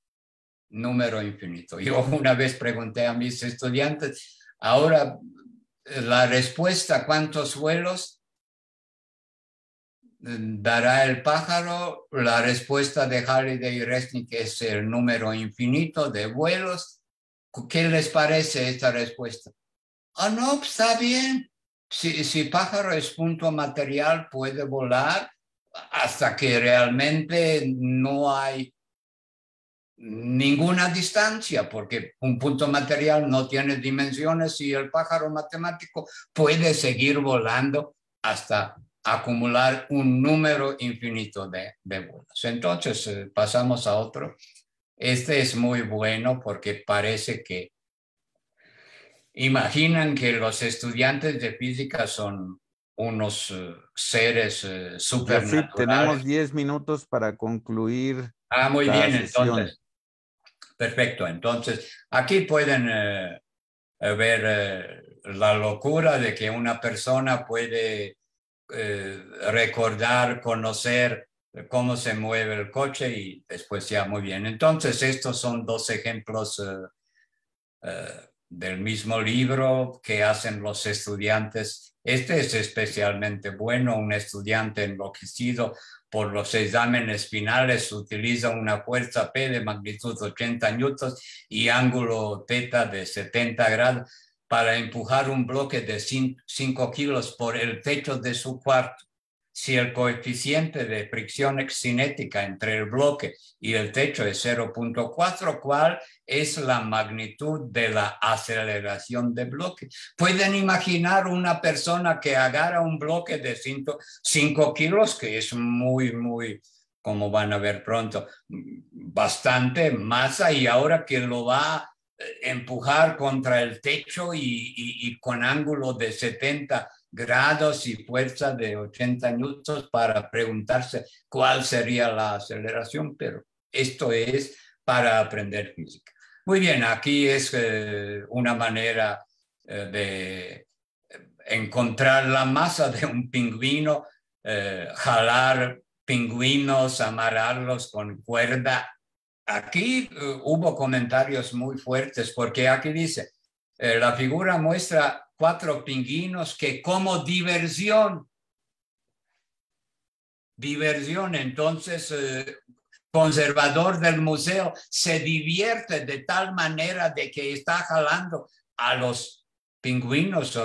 número infinito. Yo una vez pregunté a mis estudiantes, ahora la respuesta, ¿cuántos vuelos? dará el pájaro. La respuesta de Halliday Resnick es el número infinito de vuelos. ¿Qué les parece esta respuesta? Ah, no, está bien. Si, pájaro es punto material, puede volar hasta que realmente no hay ninguna distancia, porque un punto material no tiene dimensiones y el pájaro matemático puede seguir volando hasta acumular un número infinito de, de vuelos. Entonces, eh, pasamos a otro Este es muy bueno porque parece que imaginan que los estudiantes de física son unos uh, seres uh, supernaturales. tenemos 10 minutos para concluir. Ah, muy bien, entonces. Perfecto, entonces aquí pueden uh, ver la locura de que una persona puede recordar, conocer cómo se mueve el coche y después ya muy bien. Entonces, estos son dos ejemplos del mismo libro que hacen los estudiantes. Este es especialmente bueno. Un estudiante enloquecido por los exámenes finales utiliza una fuerza P de magnitud 80 newtons y ángulo teta de 70 grados para empujar un bloque de 5 kilos por el techo de su cuarto si el coeficiente de fricción cinética entre el bloque y el techo es 0.4, ¿cuál es la magnitud de la aceleración de bloque? Pueden imaginar una persona que agarra un bloque de 5 kilos, que es muy, muy, como van a ver pronto, bastante masa y ahora que lo va a empujar contra el techo y, y con ángulo de 70 grados y fuerza de 80 newtons para preguntarse cuál sería la aceleración, pero esto es para aprender física. Muy bien, aquí es eh, una manera eh, de encontrar la masa de un pingüino, eh, jalar pingüinos, amarrarlos con cuerda. Aquí hubo comentarios muy fuertes porque aquí dice, la figura muestra cuatro pingüinos que como diversión, diversión, entonces eh, conservador del museo se divierte de tal manera de que está jalando a los pingüinos.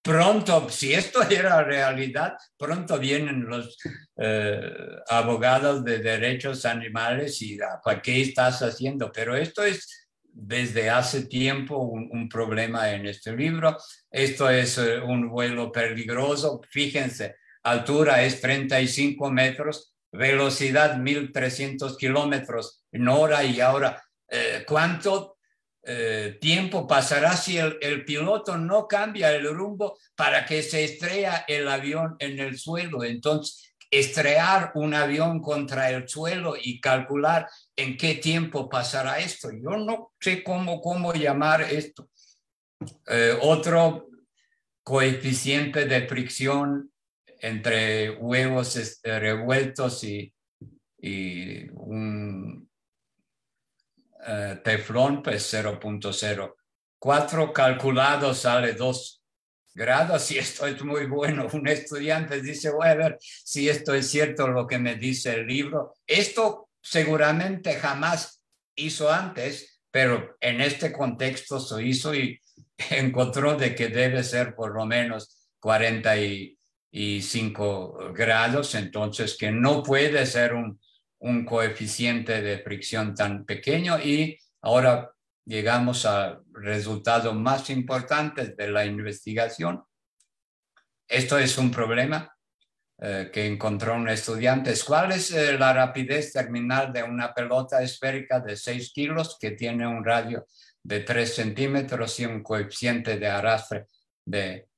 Pronto, si esto (laughs) era realidad, pronto vienen los eh, abogados de derechos animales y ah, ¿qué estás haciendo? Pero esto es desde hace tiempo un, problema en este libro. Esto es eh, un vuelo peligroso. Fíjense, altura es 35 metros, velocidad 1300 kilómetros en hora y ahora, eh, ¿cuánto eh, tiempo pasará si el, el, piloto no cambia el rumbo para que se estrella el avión en el suelo? Entonces, estrellar un avión contra el suelo y calcular en qué tiempo pasará esto. Yo no sé cómo, cómo llamar esto. Eh, otro coeficiente de fricción entre huevos este, revueltos y, un eh, teflón, pues 0.04 calculado sale 2 grados y esto es muy bueno. Un estudiante dice, voy a ver si esto es cierto lo que me dice el libro. Esto seguramente jamás hizo antes, pero en este contexto se hizo y (laughs) encontró de que debe ser por lo menos 45 grados, entonces que no puede ser un, un coeficiente de fricción tan pequeño y ahora llegamos a resultados más importantes de la investigación. Esto es un problema eh, que encontró un estudiante. ¿Cuál es eh, la rapidez terminal de una pelota esférica de 6 kilos que tiene un radio de 3 centímetros y un coeficiente de arrastre de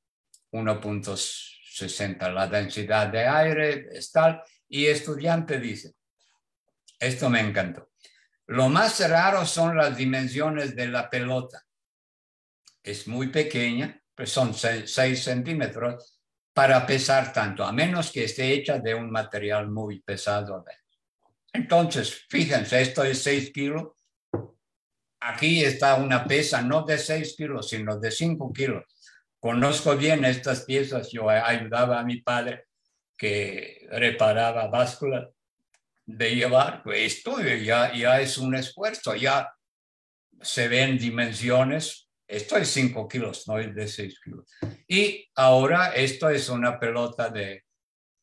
1.60? La densidad de aire es tal. Y estudiante dice, esto me encantó. Lo más raro son las dimensiones de la pelota. Es muy pequeña, pues son 6 centímetros para pesar tanto, a menos que esté hecha de un material muy pesado. Entonces, fíjense, esto es 6 kilos. Aquí está una pesa no de 6 kilos, sino de 5 kilos. Conozco bien estas piezas. Yo ayudaba a mi padre que reparaba básculas de llevar esto ya, ya es un esfuerzo, ya se ven dimensiones, esto es 5 kilos, no es de 6 kilos. Y ahora esto es una pelota de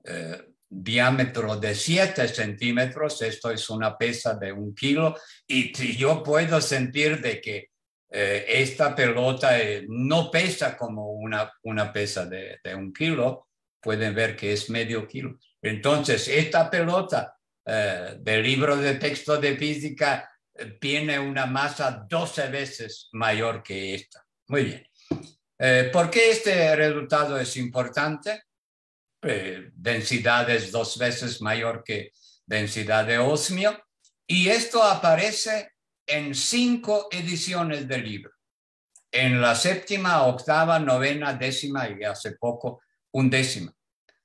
eh, diámetro de 7 centímetros, esto es una pesa de un kilo, y yo puedo sentir de que eh, esta pelota eh, no pesa como una, una pesa de, de un kilo, pueden ver que es medio kilo. Entonces, esta pelota eh, del libro de texto de física tiene una masa 12 veces mayor que esta. Muy bien. Eh, ¿Por qué este resultado es importante? Eh, densidad es dos veces mayor que densidad de osmio y esto aparece en cinco ediciones del libro. En la séptima, octava, novena, décima y hace poco undécima.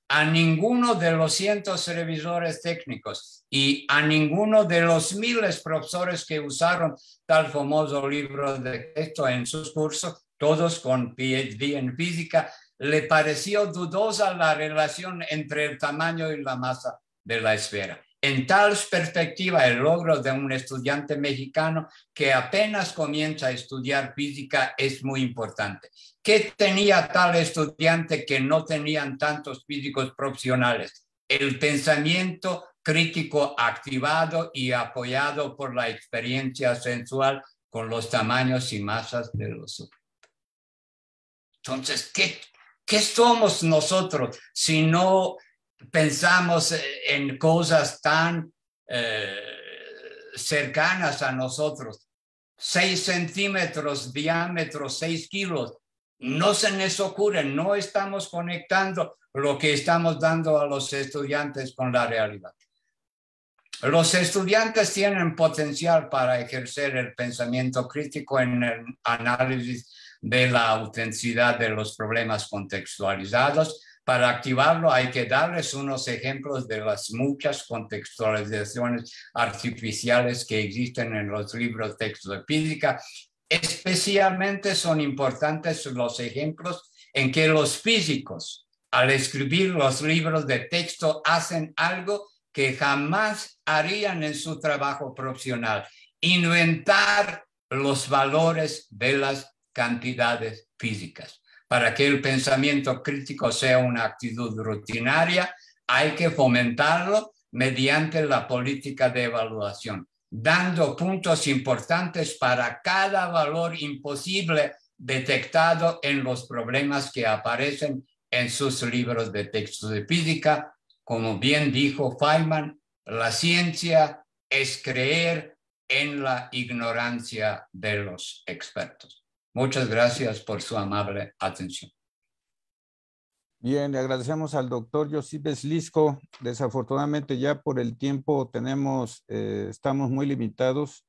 A ninguno de los cientos revisores técnicos y a ninguno de los miles profesores que usaron tal famoso libro de texto en sus cursos todos con PhD en física, le pareció dudosa la relación entre el tamaño y la masa de la esfera. En tal perspectiva, el logro de un estudiante mexicano que apenas comienza a estudiar física es muy importante. ¿Qué tenía tal estudiante que no tenían tantos físicos profesionales? El pensamiento crítico activado y apoyado por la experiencia sensual con los tamaños y masas de los. Entonces, ¿qué, ¿qué somos nosotros si no pensamos en cosas tan eh, cercanas a nosotros? Seis centímetros, diámetro, seis kilos. No se nos ocurre, no estamos conectando lo que estamos dando a los estudiantes con la realidad. Los estudiantes tienen potencial para ejercer el pensamiento crítico en el análisis de la autenticidad de los problemas contextualizados. Para activarlo hay que darles unos ejemplos de las muchas contextualizaciones artificiales que existen en los libros de texto de física. Especialmente son importantes los ejemplos en que los físicos, al escribir los libros de texto, hacen algo que jamás harían en su trabajo profesional, inventar los valores de las cantidades físicas. Para que el pensamiento crítico sea una actitud rutinaria, hay que fomentarlo mediante la política de evaluación, dando puntos importantes para cada valor imposible detectado en los problemas que aparecen en sus libros de texto de física. Como bien dijo Feynman, la ciencia es creer en la ignorancia de los expertos. Muchas gracias por su amable atención. Bien, le agradecemos al doctor Josip Slisco. Desafortunadamente ya por el tiempo tenemos, eh, estamos muy limitados.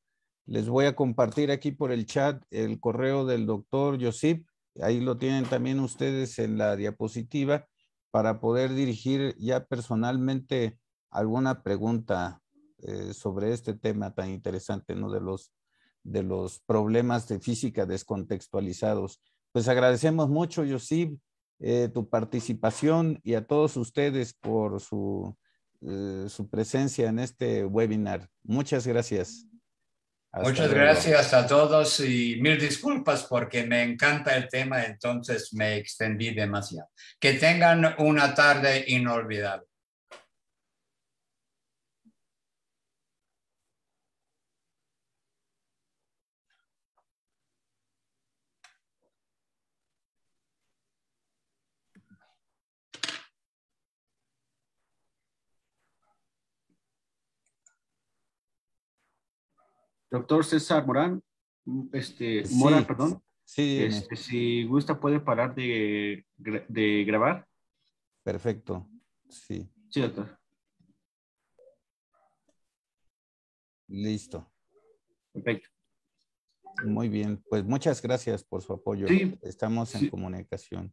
Les voy a compartir aquí por el chat el correo del doctor Josip. Ahí lo tienen también ustedes en la diapositiva para poder dirigir ya personalmente alguna pregunta eh, sobre este tema tan interesante, ¿no? De los de los problemas de física descontextualizados. Pues agradecemos mucho, Yosib, eh, tu participación y a todos ustedes por su, eh, su presencia en este webinar. Muchas gracias. Muchas gracias a todos y mil disculpas porque me encanta el tema, entonces me extendí demasiado. Que tengan una tarde inolvidable. Doctor César Morán, este, Mora, perdón. Sí. Este, si gusta, puede parar de, de grabar. Perfecto. Sí. Sí, doctor. Listo. Perfecto. Muy bien, pues muchas gracias por su apoyo. Sí. Estamos en comunicación.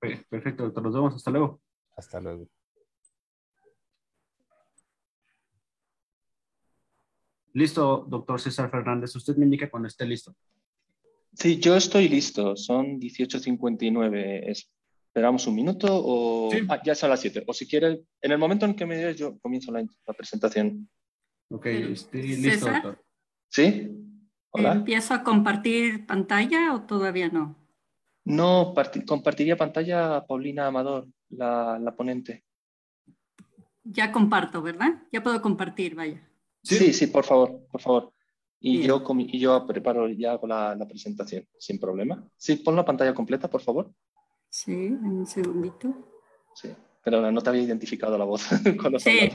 Perfecto, doctor. Nos vemos. Hasta luego. Hasta luego. Listo, doctor César Fernández. Usted me indica cuando esté listo. Sí, yo estoy listo. Son 18.59. ¿Esperamos un minuto o...? Ah, ya son las 7. O si quiere, en el momento en que me digas, yo comienzo la, presentación. Ok, estoy listo, doctor. ¿Sí? Hola. ¿Empiezo a compartir pantalla o todavía no? No, compartiría pantalla a Paulina Amador, la, la ponente. Ya comparto, ¿verdad? Ya puedo compartir, vaya. Sí, sí, por favor, por favor. Y yo, y yo preparo ya con la, presentación, sin problema. Sí, pon la pantalla completa, por favor. Sí, un segundito. Sí, Perdona, no te había identificado la voz. (laughs) sí,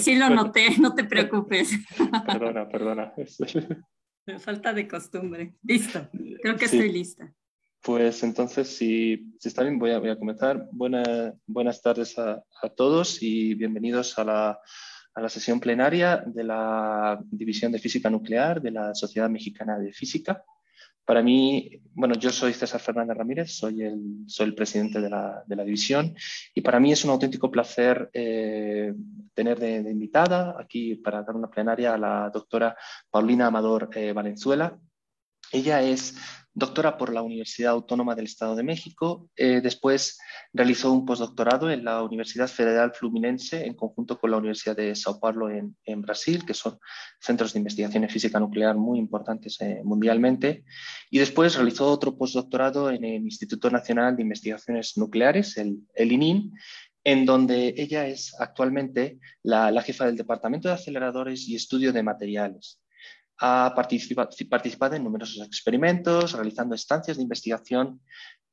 sí lo (laughs) noté, no te preocupes. perdona, perdona. (laughs) Falta de costumbre. Listo, creo que estoy lista. Pues entonces, si, si está bien, voy a, voy a comenzar. buenas tardes a, a, todos y bienvenidos a la, a la sesión plenaria de la División de Física Nuclear de la Sociedad Mexicana de Física. Para mí, bueno, yo soy César Fernández Ramírez, soy el, soy el presidente de la, de la división y para mí es un auténtico placer eh, tener de, invitada aquí para dar una plenaria a la doctora Paulina Amador eh, Valenzuela. Ella es doctora por la Universidad Autónoma del Estado de México. Eh, después realizó un postdoctorado en la Universidad Federal Fluminense en conjunto con la Universidad de Sao Paulo en, Brasil, que son centros de investigación en física nuclear muy importantes eh, mundialmente. Y después realizó otro postdoctorado en el Instituto Nacional de Investigaciones Nucleares, el, el ININ, en donde ella es actualmente la jefa del Departamento de Aceleradores y Estudio de Materiales ha participado en numerosos experimentos, realizando estancias de investigación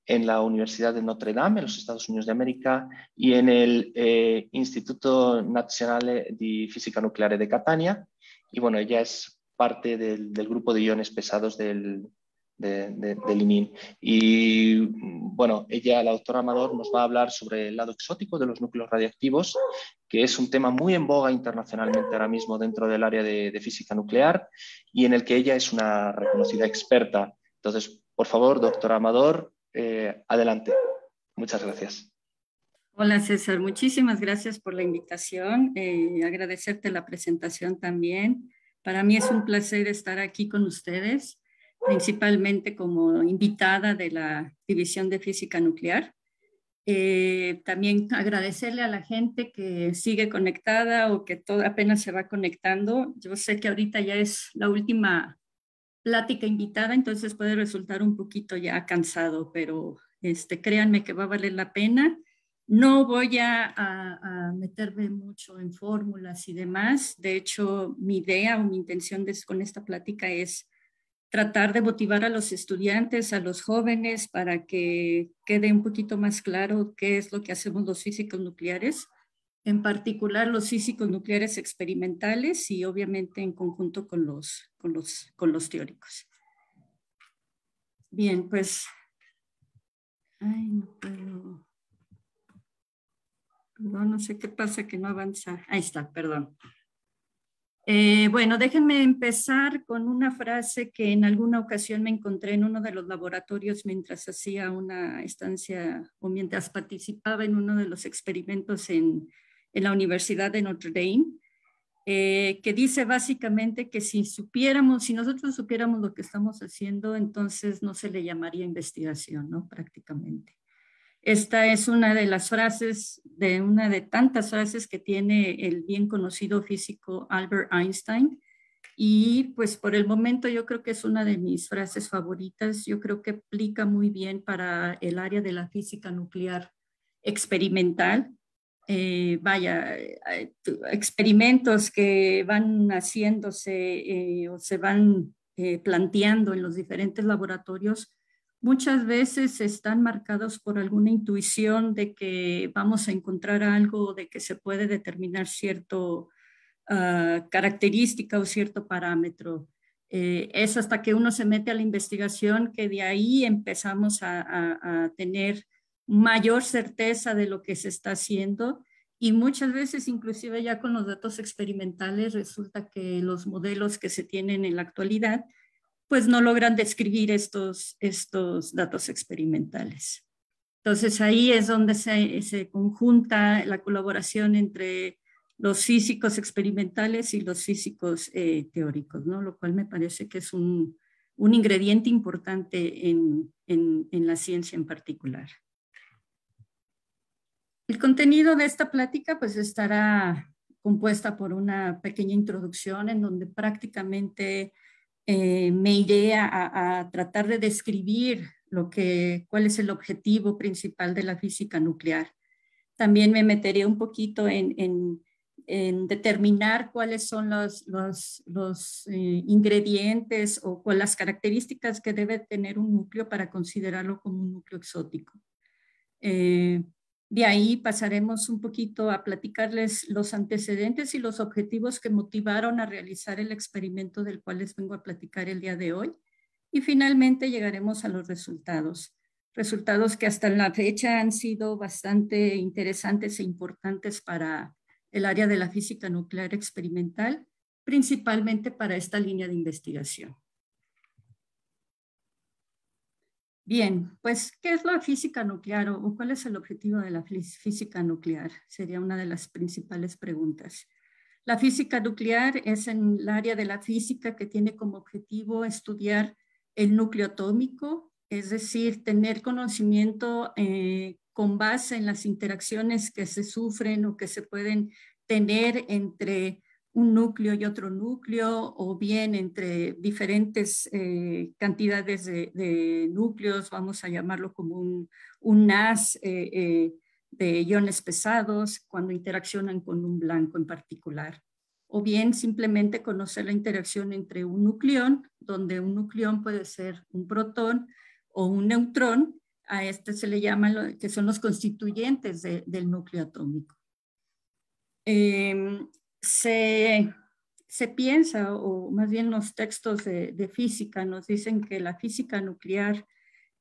en la Universidad de Notre Dame, en los Estados Unidos de América, y en el eh, Instituto Nacional de Física Nuclear de Catania. Y bueno, ella es parte del, del grupo de iones pesados del, de, del ININ. Y bueno, ella, la doctora Amador, nos va a hablar sobre el lado exótico de los núcleos radiactivos, que es un tema muy en boga internacionalmente ahora mismo dentro del área de, física nuclear y en el que ella es una reconocida experta. Entonces, por favor, doctora Amador, eh, adelante. Muchas gracias. Hola César, muchísimas gracias por la invitación. Eh, agradecerte la presentación también. Para mí es un placer estar aquí con ustedes principalmente como invitada de la División de Física Nuclear. Eh, también agradecerle a la gente que sigue conectada o que todo, apenas se va conectando. Yo sé que ahorita ya es la última plática invitada, entonces puede resultar un poquito ya cansado, pero este, créanme que va a valer la pena. No voy a, a, meterme mucho en fórmulas y demás. De hecho, mi idea o mi intención con esta plática es tratar de motivar a los estudiantes, a los jóvenes, para que quede un poquito más claro qué es lo que hacemos los físicos nucleares, en particular los físicos nucleares experimentales y obviamente en conjunto con los, con los, con los teóricos. Bien, pues... Ay, no puedo... Perdón, no sé qué pasa que no avanza. Ahí está, perdón. Eh, bueno, déjenme empezar con una frase que en alguna ocasión me encontré en uno de los laboratorios mientras hacía una estancia o mientras participaba en uno de los experimentos en, la Universidad de Notre Dame, eh, que dice básicamente que si supiéramos, si nosotros supiéramos lo que estamos haciendo, entonces no se le llamaría investigación, ¿no? Prácticamente. Esta es una de las frases, de una de tantas frases que tiene el bien conocido físico Albert Einstein. Y pues por el momento yo creo que es una de mis frases favoritas. Yo creo que aplica muy bien para el área de la física nuclear experimental. Eh, vaya, eh, experimentos que van haciéndose eh, o se van planteando en los diferentes laboratorios muchas veces están marcados por alguna intuición de que vamos a encontrar algo, de que se puede determinar cierto ah, característica o cierto parámetro. Eh, es hasta que uno se mete a la investigación que de ahí empezamos a, tener mayor certeza de lo que se está haciendo y muchas veces inclusive ya con los datos experimentales resulta que los modelos que se tienen en la actualidad pues no logran describir estos, estos datos experimentales. Entonces ahí es donde se, conjunta la colaboración entre los físicos experimentales y los físicos eh, teóricos, ¿no? lo cual me parece que es un, un ingrediente importante en, en la ciencia en particular. El contenido de esta plática pues estará compuesta por una pequeña introducción en donde prácticamente eh, me iré a, tratar de describir lo que, cuál es el objetivo principal de la física nuclear. También me meteré un poquito en, determinar cuáles son los eh, ingredientes o cuáles las características que debe tener un núcleo para considerarlo como un núcleo exótico. Eh, De ahí pasaremos un poquito a platicarles los antecedentes y los objetivos que motivaron a realizar el experimento del cual les vengo a platicar el día de hoy. Y finalmente llegaremos a los resultados. Resultados que hasta la fecha han sido bastante interesantes e importantes para el área de la física nuclear experimental, principalmente para esta línea de investigación. Bien, pues, ¿qué es la física nuclear o cuál es el objetivo de la física nuclear? Sería una de las principales preguntas. La física nuclear es en el área de la física que tiene como objetivo estudiar el núcleo atómico, es decir, tener conocimiento eh, con base en las interacciones que se sufren o que se pueden tener entre un núcleo y otro núcleo, o bien entre diferentes eh, cantidades de, núcleos, vamos a llamarlo como un, un NAS eh, eh, de iones pesados, cuando interaccionan con un blanco en particular. O bien simplemente conocer la interacción entre un nucleón, donde un nucleón puede ser un protón o un neutrón, a este se le llama, que son los constituyentes del núcleo atómico. Em, se, se piensa, o más bien los textos de, física nos dicen que la física nuclear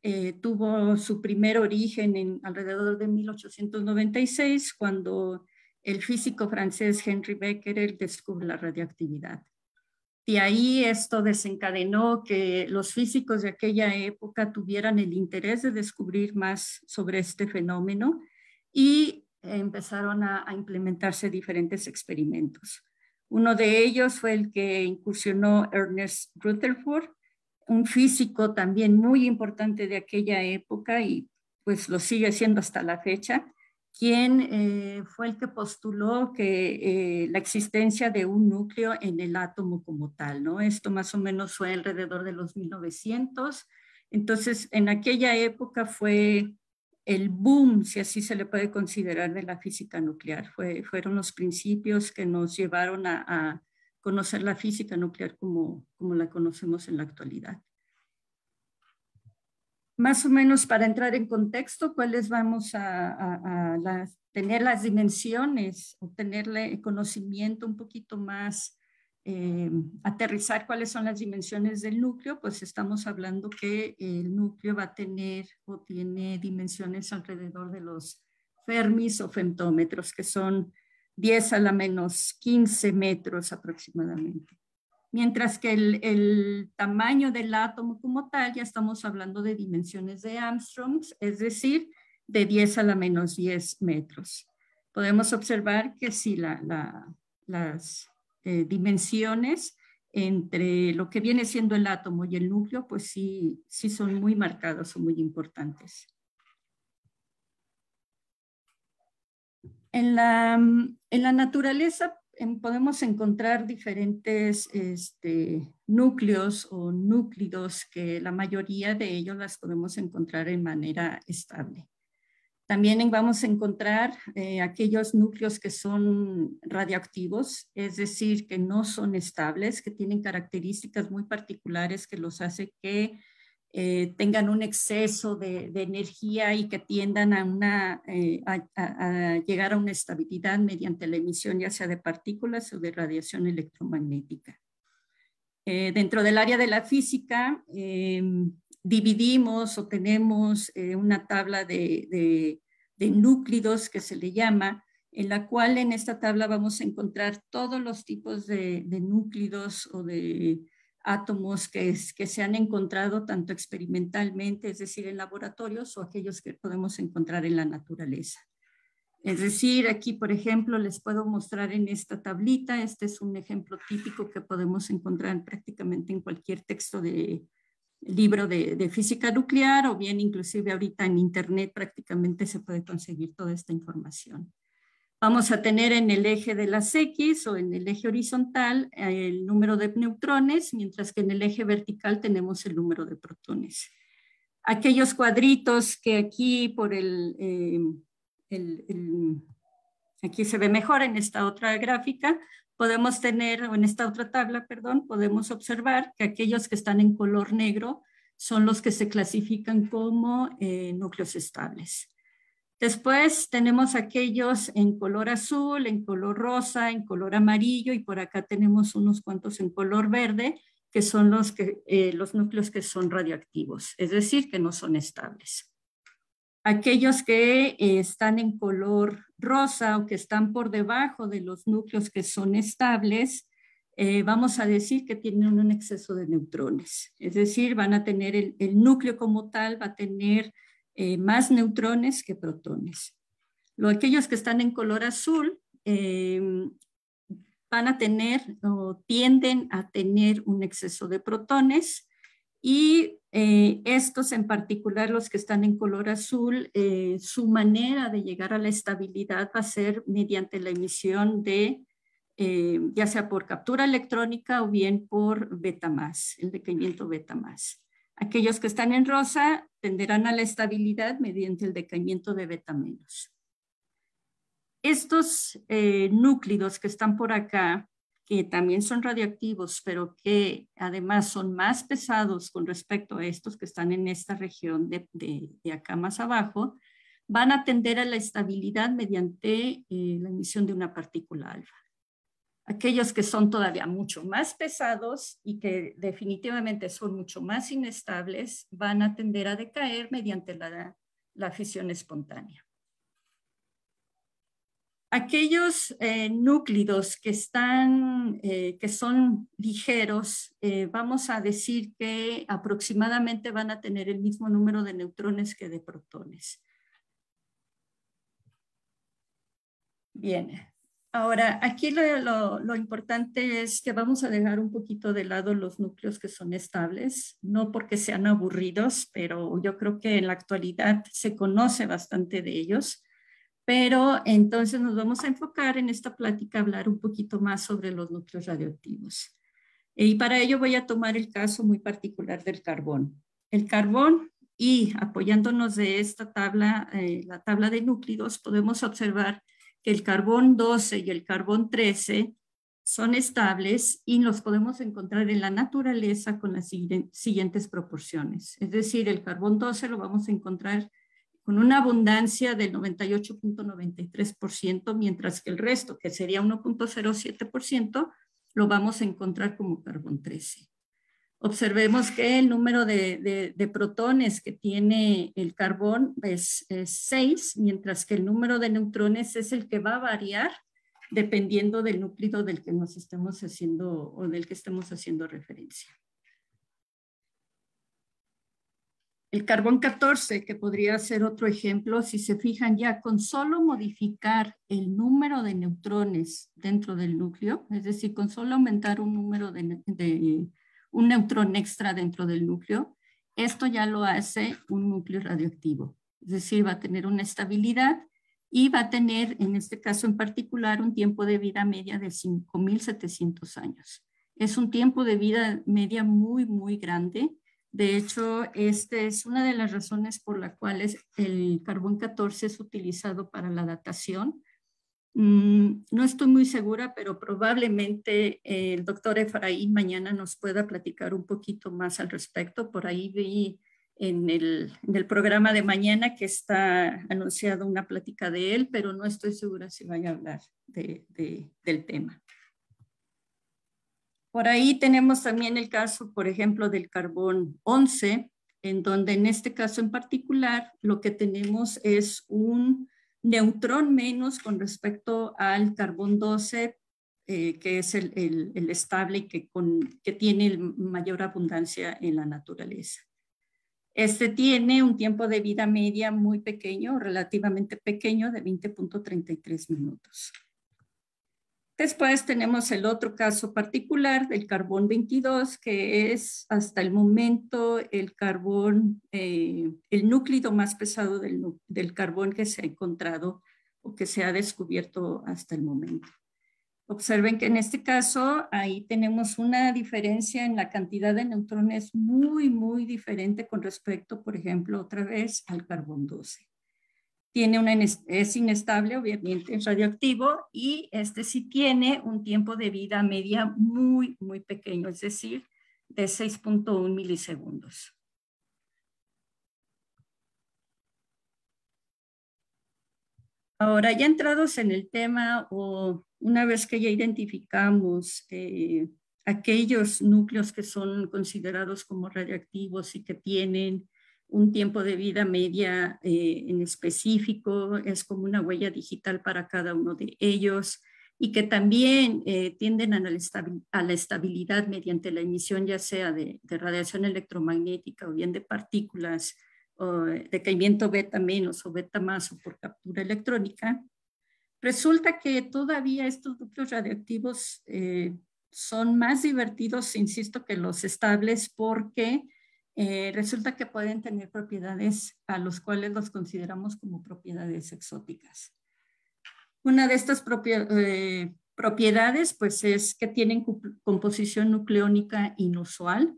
eh, tuvo su primer origen en alrededor de 1896, cuando el físico francés Henry Becquerel descubre la radioactividad. Y ahí esto desencadenó que los físicos de aquella época tuvieran el interés de descubrir más sobre este fenómeno y empezaron a, implementarse diferentes experimentos. Uno de ellos fue el que incursionó Ernest Rutherford, un físico también muy importante de aquella época y pues lo sigue siendo hasta la fecha, quien eh, fue el que postuló que eh, la existencia de un núcleo en el átomo como tal, ¿no? Esto más o menos fue alrededor de los 1900. Entonces, en aquella época fue el boom, si así se le puede considerar, de la física nuclear. Fue, fueron los principios que nos llevaron a, conocer la física nuclear como, como la conocemos en la actualidad. Más o menos para entrar en contexto, ¿cuáles vamos a, a tener las dimensiones o tenerle conocimiento un poquito más eh, aterrizar cuáles son las dimensiones del núcleo, pues estamos hablando que el núcleo va a tener o tiene dimensiones alrededor de los fermis o femtómetros, que son 10 a la menos 15 metros aproximadamente. Mientras que el, el, tamaño del átomo como tal, ya estamos hablando de dimensiones de Armstrongs, es decir, de 10 a la menos 10 metros. Podemos observar que si la, la, las eh, dimensiones entre lo que viene siendo el átomo y el núcleo, pues sí, sí son muy marcados o muy importantes. En la, en la naturaleza em, podemos encontrar diferentes este, núcleos o núclidos que la mayoría de ellos las podemos encontrar en manera estable. También vamos a encontrar eh, aquellos núcleos que son radioactivos, es decir, que no son estables, que tienen características muy particulares que los hace que eh, tengan un exceso de, energía y que tiendan a, una, eh, a, llegar a una estabilidad mediante la emisión ya sea de partículas o de radiación electromagnética. dentro del área de la física, dividimos o tenemos eh, una tabla de, núclidos que se le llama, en la cual en esta tabla vamos a encontrar todos los tipos de, núclidos o de átomos que, que se han encontrado tanto experimentalmente, es decir, en laboratorios o aquellos que podemos encontrar en la naturaleza. Es decir, aquí, por ejemplo, les puedo mostrar en esta tablita, este es un ejemplo típico que podemos encontrar prácticamente en cualquier texto de, libro de, física nuclear o bien inclusive ahorita en internet prácticamente se puede conseguir toda esta información. Vamos a tener en el eje de las X o en el eje horizontal el número de neutrones, mientras que en el eje vertical tenemos el número de protones. Aquellos cuadritos que aquí por el, eh, aquí se ve mejor en esta otra gráfica, podemos tener, en esta otra tabla, perdón, podemos observar que aquellos que están en color negro son los que se clasifican como eh, núcleos estables. Después tenemos aquellos en color azul, en color rosa, en color amarillo y por acá tenemos unos cuantos en color verde, que son los, que, eh, los núcleos que son radioactivos, es decir, que no son estables. Aquellos que eh, están en color rosa o que están por debajo de los núcleos que son estables, eh, vamos a decir que tienen un exceso de neutrones. Es decir, van a tener el, núcleo como tal, va a tener eh, más neutrones que protones. Lo, aquellos que están en color azul van a tener o tienden a tener un exceso de protones y eh, estos en particular, los que están en color azul, eh, su manera de llegar a la estabilidad va a ser mediante la emisión de, eh, ya sea por captura electrónica o bien por beta más, el decaimiento beta más. Aquellos que están en rosa tenderán a la estabilidad mediante el decaimiento de beta menos. Estos núclidos que están por acá que también son radioactivos, pero que además son más pesados con respecto a estos que están en esta región de, acá más abajo, van a tender a la estabilidad mediante eh, la emisión de una partícula alfa. Aquellos que son todavía mucho más pesados y que definitivamente son mucho más inestables van a tender a decaer mediante la fisión espontánea. Aquellos eh, núclidos que, están, eh, que son ligeros, eh, vamos a decir que aproximadamente van a tener el mismo número de neutrones que de protones. Bien, ahora aquí lo, lo, importante es que vamos a dejar un poquito de lado los núcleos que son estables, no porque sean aburridos, pero yo creo que en la actualidad se conoce bastante de ellos pero entonces nos vamos a enfocar en esta plática a hablar un poquito más sobre los núcleos radioactivos. Y para ello voy a tomar el caso muy particular del carbón. El carbón y apoyándonos de esta tabla, eh, la tabla de núcleos, podemos observar que el carbón 12 y el carbón 13 son estables y los podemos encontrar en la naturaleza con las siguientes proporciones. Es decir, el carbón 12 lo vamos a encontrar con una abundancia del 98.93%, mientras que el resto, que sería 1.07%, lo vamos a encontrar como carbón 13. Observemos que el número de, protones que tiene el carbón es, 6, mientras que el número de neutrones es el que va a variar dependiendo del núcleo del que nos estemos haciendo o del que estemos haciendo referencia. El carbón 14, que podría ser otro ejemplo, si se fijan ya con solo modificar el número de neutrones dentro del núcleo, es decir, con solo aumentar un número de, un neutrón extra dentro del núcleo, esto ya lo hace un núcleo radioactivo. Es decir, va a tener una estabilidad y va a tener, en este caso en particular, un tiempo de vida media de 5.700 años. Es un tiempo de vida media muy, muy grande de hecho, esta es una de las razones por las cuales el carbón 14 es utilizado para la datación. Mm, no estoy muy segura, pero probablemente el doctor Efraín mañana nos pueda platicar un poquito más al respecto. Por ahí vi en el, programa de mañana que está anunciado una plática de él, pero no estoy segura si vaya a hablar del tema. Por ahí tenemos también el caso, por ejemplo, del carbón 11, en donde en este caso en particular lo que tenemos es un neutrón menos con respecto al carbón 12, eh, que es el, estable y que, que tiene mayor abundancia en la naturaleza. Este tiene un tiempo de vida media muy pequeño, relativamente pequeño, de 20.33 minutos. Después tenemos el otro caso particular del carbón 22, que es hasta el momento el carbón, eh, el núcleo más pesado del, del carbón que se ha encontrado o que se ha descubierto hasta el momento. Observen que en este caso ahí tenemos una diferencia en la cantidad de neutrones muy, muy diferente con respecto, por ejemplo, otra vez al carbón 12 tiene una, es inestable, obviamente es radioactivo y este sí tiene un tiempo de vida media muy, muy pequeño, es decir, de 6.1 milisegundos. Ahora, ya entrados en el tema o una vez que ya identificamos eh, aquellos núcleos que son considerados como radiactivos y que tienen un tiempo de vida media eh, en específico, es como una huella digital para cada uno de ellos y que también eh, tienden a la, estabilidad mediante la emisión ya sea de, radiación electromagnética o bien de partículas o de caimiento beta menos o beta más o por captura electrónica, resulta que todavía estos núcleos radioactivos eh, son más divertidos, insisto, que los estables porque eh, resulta que pueden tener propiedades a los cuales los consideramos como propiedades exóticas. Una de estas eh, propiedades pues es que tienen composición nucleónica inusual,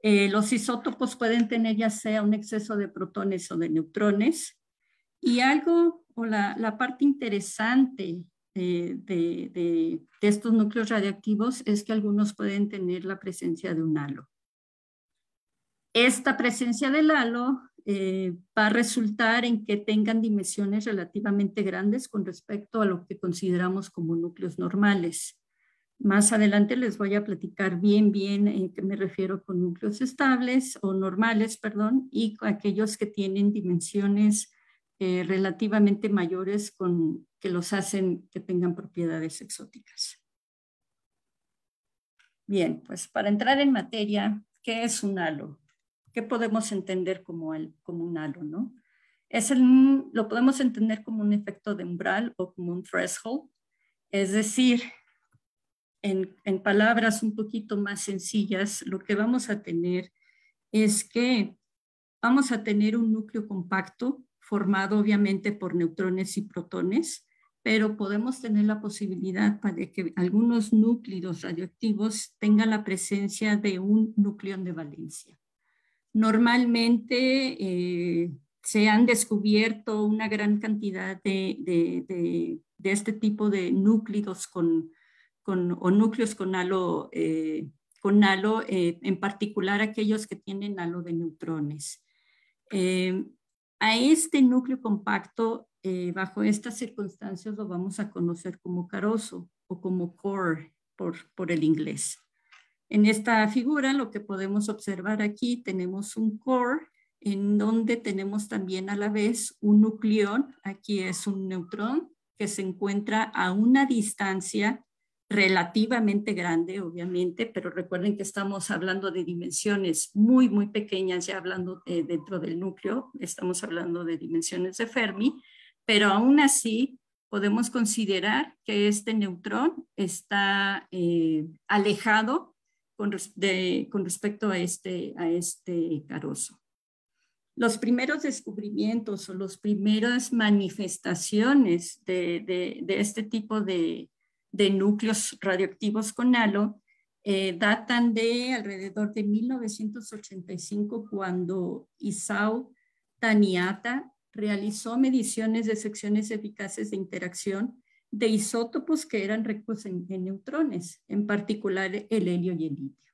eh, los isótopos pueden tener ya sea un exceso de protones o de neutrones. Y algo, o la, parte interesante de, estos núcleos radiactivos es que algunos pueden tener la presencia de un halo. Esta presencia del halo eh, va a resultar en que tengan dimensiones relativamente grandes con respecto a lo que consideramos como núcleos normales. Más adelante les voy a platicar bien, bien en qué me refiero con núcleos estables o normales, perdón, y aquellos que tienen dimensiones eh, relativamente mayores con, que los hacen que tengan propiedades exóticas. Bien, pues para entrar en materia, ¿qué es un halo? ¿Qué podemos entender como, el, como un halo? ¿no? Es el, lo podemos entender como un efecto de umbral o como un threshold, es decir, en, palabras un poquito más sencillas, lo que vamos a tener es que vamos a tener un núcleo compacto formado obviamente por neutrones y protones, pero podemos tener la posibilidad para que algunos núcleos radioactivos tengan la presencia de un núcleo de valencia. Normalmente eh, se han descubierto una gran cantidad de, de, de este tipo de núcleos con o núcleos con halo, eh, con eh, en particular aquellos que tienen halo de neutrones. A este núcleo compacto, bajo estas circunstancias, lo vamos a conocer como carozo o como core por, por el inglés. En esta figura lo que podemos observar aquí tenemos un core en donde tenemos también a la vez un nucleón, aquí es un neutrón que se encuentra a una distancia relativamente grande, obviamente, pero recuerden que estamos hablando de dimensiones muy, muy pequeñas, ya hablando dentro del núcleo, estamos hablando de dimensiones de Fermi, pero aún así podemos considerar que este neutrón está eh, alejado con, respecto a este, a este carozo. Los primeros descubrimientos o las primeras manifestaciones de, de, este tipo de, de núcleos radioactivos con halo eh, datan de alrededor de 1985 cuando Isao Taniata realizó mediciones de secciones eficaces de interacción de isótopos que eran ricos en, neutrones, en particular el helio y el litio.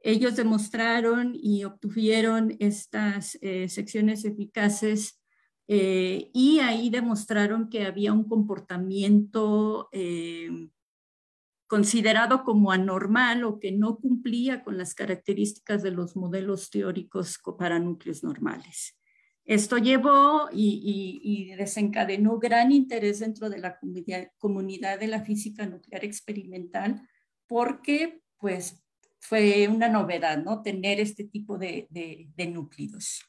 Ellos demostraron y obtuvieron estas eh, secciones eficaces eh, y ahí demostraron que había un comportamiento eh, considerado como anormal o que no cumplía con las características de los modelos teóricos para núcleos normales. Esto llevó y, desencadenó gran interés dentro de la comunidad, de la física nuclear experimental porque pues fue una novedad, ¿no? Tener este tipo de, núcleos.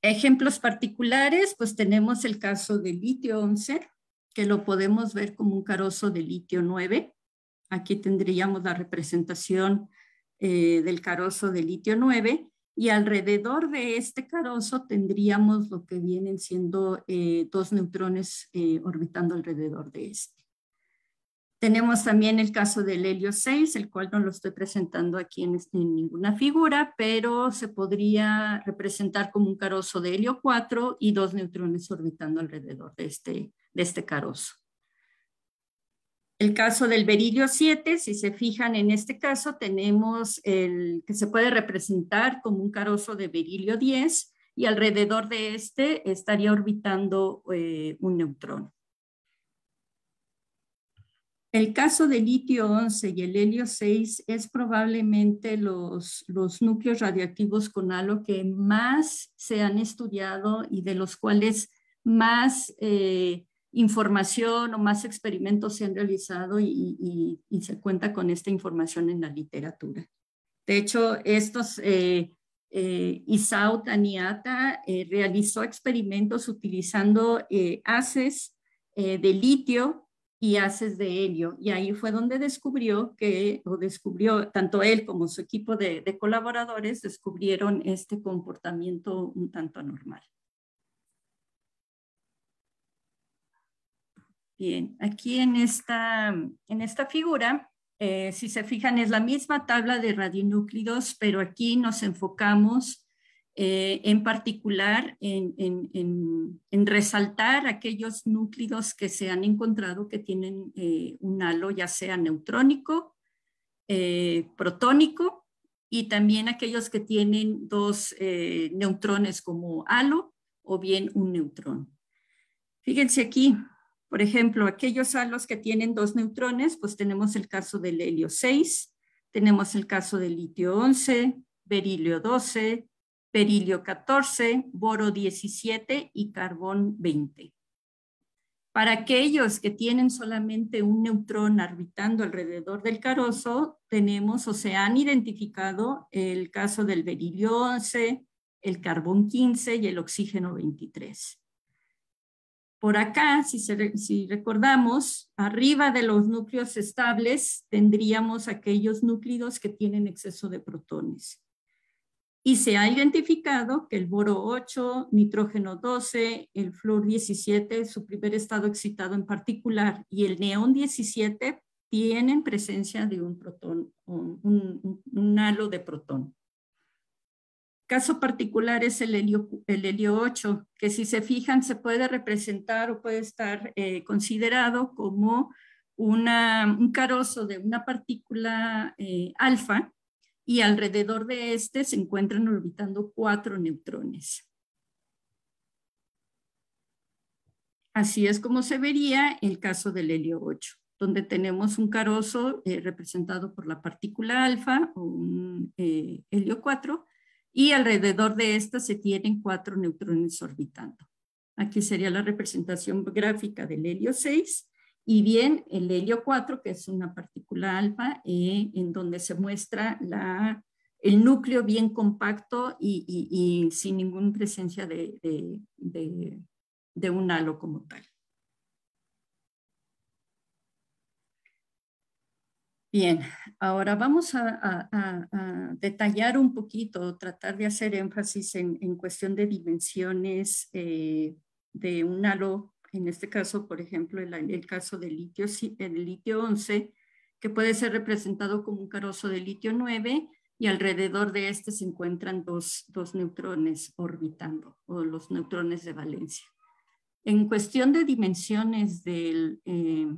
Ejemplos particulares, pues tenemos el caso del litio 11, que lo podemos ver como un carozo de litio 9. Aquí tendríamos la representación eh, del carozo de litio 9 y alrededor de este carozo tendríamos lo que vienen siendo eh, dos neutrones eh, orbitando alrededor de este. Tenemos también el caso del helio 6, el cual no lo estoy presentando aquí en, ninguna figura, pero se podría representar como un carozo de helio 4 y dos neutrones orbitando alrededor de este, de este carozo. El caso del berilio 7, si se fijan en este caso, tenemos el que se puede representar como un carozo de berilio 10 y alrededor de este estaría orbitando eh, un neutrón. El caso del litio 11 y el helio 6 es probablemente los, los núcleos radiactivos con halo que más se han estudiado y de los cuales más eh, información o más experimentos se han realizado y, se cuenta con esta información en la literatura. De hecho, estos, eh, eh Isao Taniata eh, realizó experimentos utilizando haces de litio y haces de helio. Y ahí fue donde descubrió que, o descubrió, tanto él como su equipo de colaboradores descubrieron este comportamiento un tanto anormal. Bien, aquí en esta, en esta figura, eh, si se fijan, es la misma tabla de radionúclidos, pero aquí nos enfocamos eh, en particular en, resaltar aquellos núcleos que se han encontrado que tienen eh, un halo ya sea neutrónico, protónico y también aquellos que tienen dos neutrones como halo o bien un neutrón. Fíjense aquí, por ejemplo, aquellos halos que tienen dos neutrones, pues tenemos el caso del helio 6, tenemos el caso del litio 11, berilio 12, perilio 14, boro 17 y carbón 20. Para aquellos que tienen solamente un neutrón orbitando alrededor del carozo, tenemos o se han identificado el caso del berilio 11, el carbón 15 y el oxígeno 23. Por acá, si, recordamos, arriba de los núcleos estables tendríamos aquellos núcleos que tienen exceso de protones y se ha identificado que el boro 8, nitrógeno 12, el flúor 17, su primer estado excitado en particular, y el neón 17 tienen presencia de un protón, un, un, halo de protón. Caso particular es el helio, el helio 8, que si se fijan se puede representar o puede estar eh, considerado como una, un carozo de una partícula eh, alfa, y alrededor de este se encuentran orbitando cuatro neutrones. Así es como se vería el caso del helio 8, donde tenemos un carozo eh, representado por la partícula alfa o un eh, helio 4 y alrededor de esta se tienen cuatro neutrones orbitando. Aquí sería la representación gráfica del helio 6 y bien el helio 4, que es una partícula alfa, eh, en donde se muestra el núcleo bien compacto y, sin ninguna presencia de, de, un halo como tal. Bien, ahora vamos a, detallar un poquito, tratar de hacer énfasis en, en cuestión de dimensiones eh, de un halo en este caso, por ejemplo, el, el caso del litio, el litio 11, que puede ser representado como un carozo de litio 9 y alrededor de este se encuentran dos, dos neutrones orbitando o los neutrones de valencia. En cuestión de dimensiones del, eh,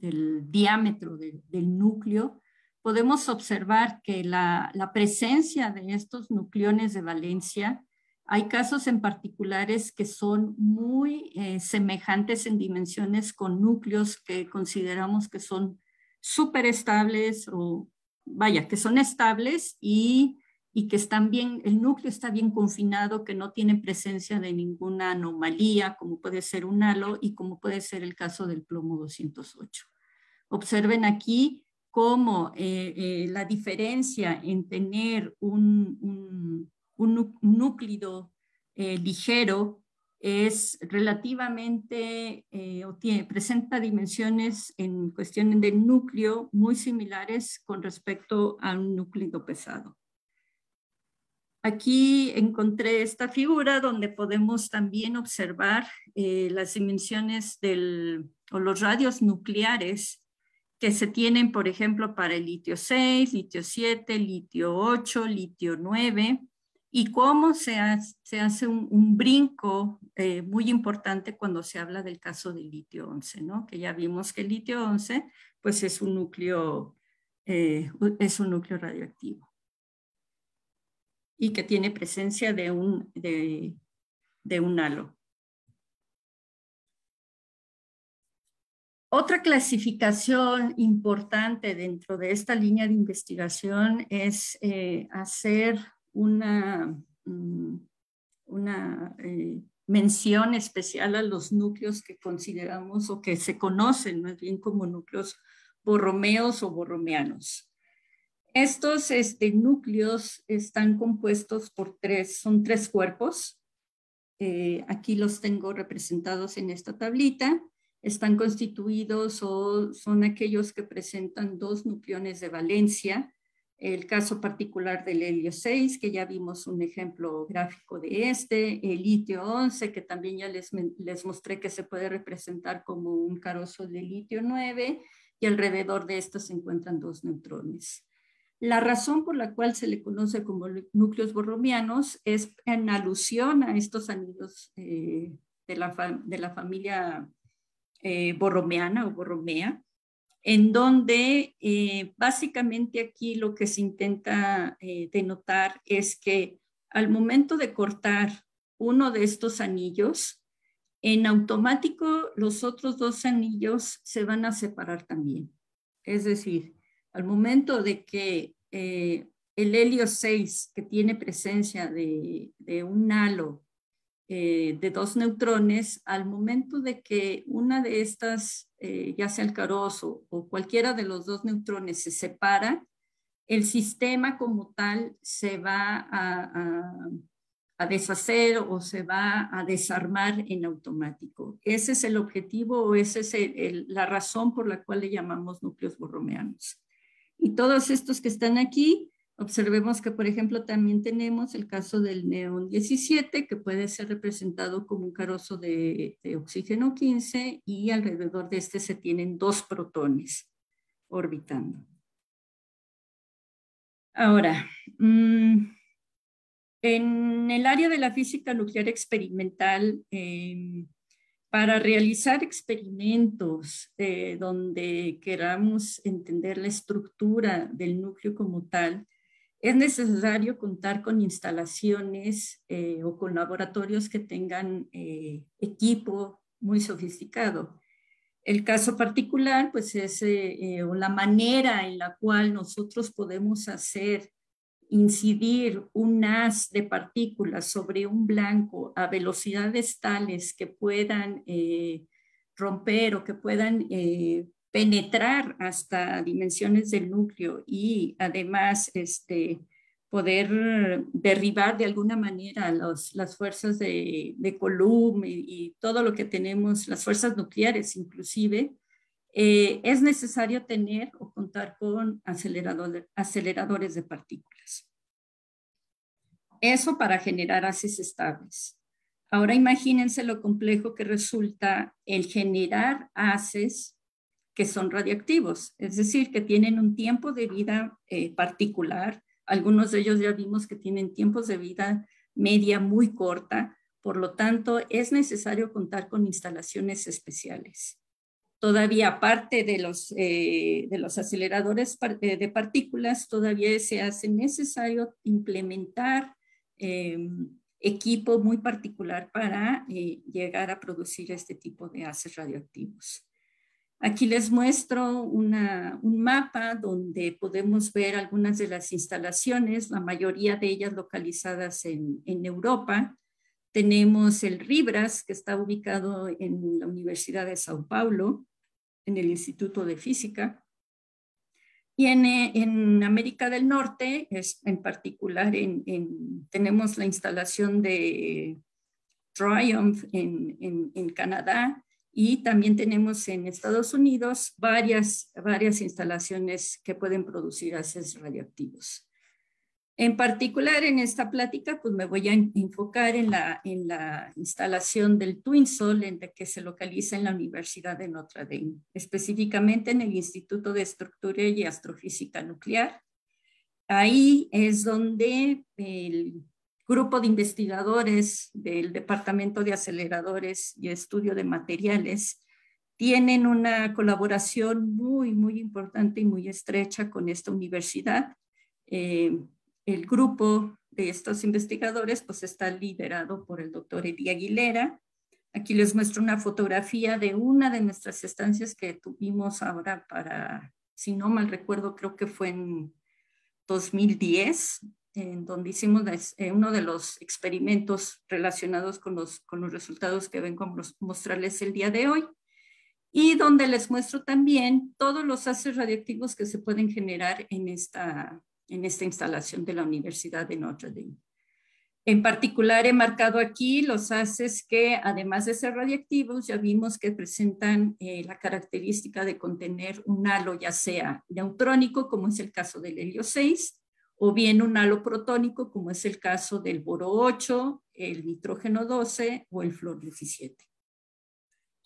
del diámetro del núcleo, podemos observar que la, presencia de estos nucleones de valencia hay casos en particulares que son muy eh, semejantes en dimensiones con núcleos que consideramos que son súper estables o vaya, que son estables y, y, que están bien, el núcleo está bien confinado, que no tiene presencia de ninguna anomalía, como puede ser un halo y como puede ser el caso del plomo 208. Observen aquí cómo eh, eh, la diferencia en tener un un núcleo eh, ligero es relativamente o presenta dimensiones en cuestión del núcleo muy similares con respecto a un núcleo pesado. Aquí encontré esta figura donde podemos también observar eh, las dimensiones del, o los radios nucleares que se tienen, por ejemplo, para el litio 6, litio 7, litio 8, litio 9, y cómo se hace, un, brinco eh, muy importante cuando se habla del caso del litio 11, ¿no? que ya vimos que el litio 11 pues es un núcleo, eh, es un núcleo radioactivo. Y que tiene presencia de un, de, un halo. Otra clasificación importante dentro de esta línea de investigación es eh, hacer una, mm, una eh, mención especial a los núcleos que consideramos o que se conocen más bien como núcleos borromeos o borromeanos. Estos este, núcleos están compuestos por tres, son tres cuerpos. Eh, aquí los tengo representados en esta tablita están constituidos o son aquellos que presentan dos nucleones de valencia. El caso particular del helio 6, que ya vimos un ejemplo gráfico de este, el litio 11, que también ya les, les mostré que se puede representar como un carozo de litio 9, y alrededor de esto se encuentran dos neutrones. La razón por la cual se le conoce como núcleos borromianos es en alusión a estos anillos eh, de, la de la familia eh, borromeana o borromea, en donde eh, básicamente aquí lo que se intenta denotar es que al momento de cortar uno de estos anillos, en automático los otros dos anillos se van a separar también. Es decir, al momento de que el helio 6, que tiene presencia de, un halo eh, de dos neutrones, al momento de que una de estas, eh, ya sea el carozo o cualquiera de los dos neutrones se separa, el sistema como tal se va a, a, deshacer o se va a desarmar en automático. Ese es el objetivo o esa es la razón por la cual le llamamos núcleos borromeanos. Y todos estos que están aquí Observemos que, por ejemplo, también tenemos el caso del neón 17, que puede ser representado como un carozo de, oxígeno 15 y alrededor de este se tienen dos protones orbitando. Ahora, mm, en el área de la física nuclear experimental, em, para realizar experimentos eh, donde queramos entender la estructura del núcleo como tal, es necesario contar con instalaciones eh, o con laboratorios que tengan eh, equipo muy sofisticado. El caso particular, pues es eh, la manera en la cual nosotros podemos hacer incidir un haz de partículas sobre un blanco a velocidades tales que puedan romper o que puedan penetrar hasta dimensiones del núcleo y además este, poder derribar de alguna manera las fuerzas de, de Coulomb y, todo lo que tenemos, las fuerzas nucleares inclusive, eh, es necesario tener o contar con aceleradores de partículas. Eso para generar haces estables. Ahora imagínense lo complejo que resulta el generar haces que son radioactivos, es decir, que tienen un tiempo de vida eh, particular. Algunos de ellos ya vimos que tienen tiempos de vida media muy corta, por lo tanto, es necesario contar con instalaciones especiales. Todavía aparte de los, eh, de los aceleradores eh, de partículas, todavía se hace necesario implementar em, equipo muy particular para llegar a producir este tipo de haces radioactivos. Aquí les muestro un mapa donde podemos ver algunas de las instalaciones, la mayoría de ellas localizadas en, Europa. Tenemos el RIBRAS, que está ubicado en la Universidad de Sao Paulo, en el Instituto de Física. Y en, América del Norte, es, en particular, tenemos la instalación de Triumph en Canadá, y también tenemos en Estados Unidos varias, varias instalaciones que pueden producir haces radioactivos. En particular, en esta plática, pues me voy a enfocar en la, en la instalación del Twin Sol, en que se localiza en la Universidad de Notre Dame, específicamente en el Instituto de Estructura y Astrofísica Nuclear. Ahí es donde el grupo de investigadores del Departamento de Aceleradores y Estudio de Materiales tienen una colaboración muy, muy importante y muy estrecha con esta universidad. Eh, el grupo de estos investigadores pues está liderado por el doctor Eddie Aguilera. Aquí les muestro una fotografía de una de nuestras estancias que tuvimos ahora para, si no mal recuerdo, creo que fue en 2010, en donde hicimos eh, uno de los experimentos relacionados con los, con los resultados que vengo a mostrarles el día de hoy y donde les muestro también todos los ácidos radiactivos que se pueden generar en esta, en esta instalación de la Universidad de Notre Dame. En particular he marcado aquí los haces que además de ser radiactivos ya vimos que presentan eh, la característica de contener un halo ya sea neutrónico como es el caso del helio 6 o bien un halo protónico como es el caso del boro 8, el nitrógeno 12 o el flor 17.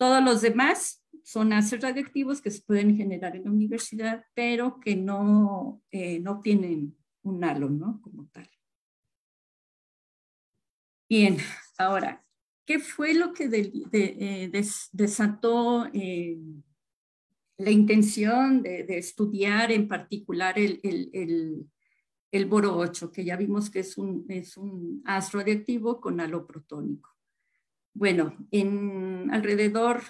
Todos los demás son ácidos radioactivos que se pueden generar en la universidad, pero que no, eh, no tienen un halo, ¿no? Como tal. Bien, ahora, ¿qué fue lo que eh, desató eh, la intención de, estudiar en particular el, el, el, boro 8, que ya vimos que es un, es un astro radioactivo con halo protónico? Bueno, en alrededor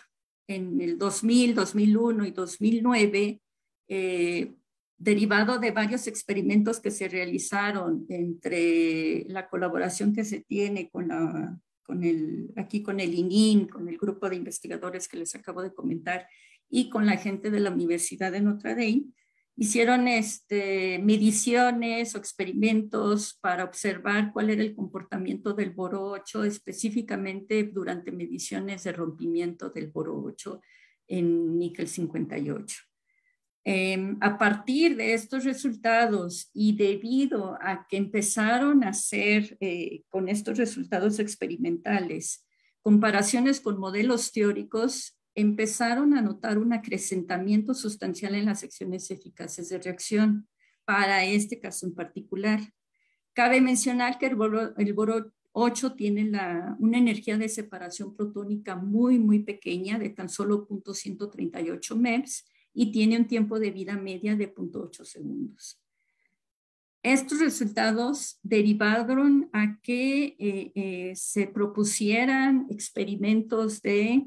en el 2000, 2001 y 2009, eh, derivado de varios experimentos que se realizaron entre la colaboración que se tiene con, la, con el, aquí con el ININ, con el grupo de investigadores que les acabo de comentar, y con la gente de la Universidad de Notre Dame, hicieron este, mediciones o experimentos para observar cuál era el comportamiento del boro 8, específicamente durante mediciones de rompimiento del boro 8 en níquel 58. Em, a partir de estos resultados y debido a que empezaron a hacer eh, con estos resultados experimentales comparaciones con modelos teóricos, empezaron a notar un acrecentamiento sustancial en las secciones eficaces de reacción para este caso en particular. Cabe mencionar que el boro, 8 tiene una energía de separación protónica muy, muy pequeña, de tan solo 0.138 MeVs, y tiene un tiempo de vida media de 0.8 segundos. Estos resultados derivaron a que eh, eh, se propusieran experimentos de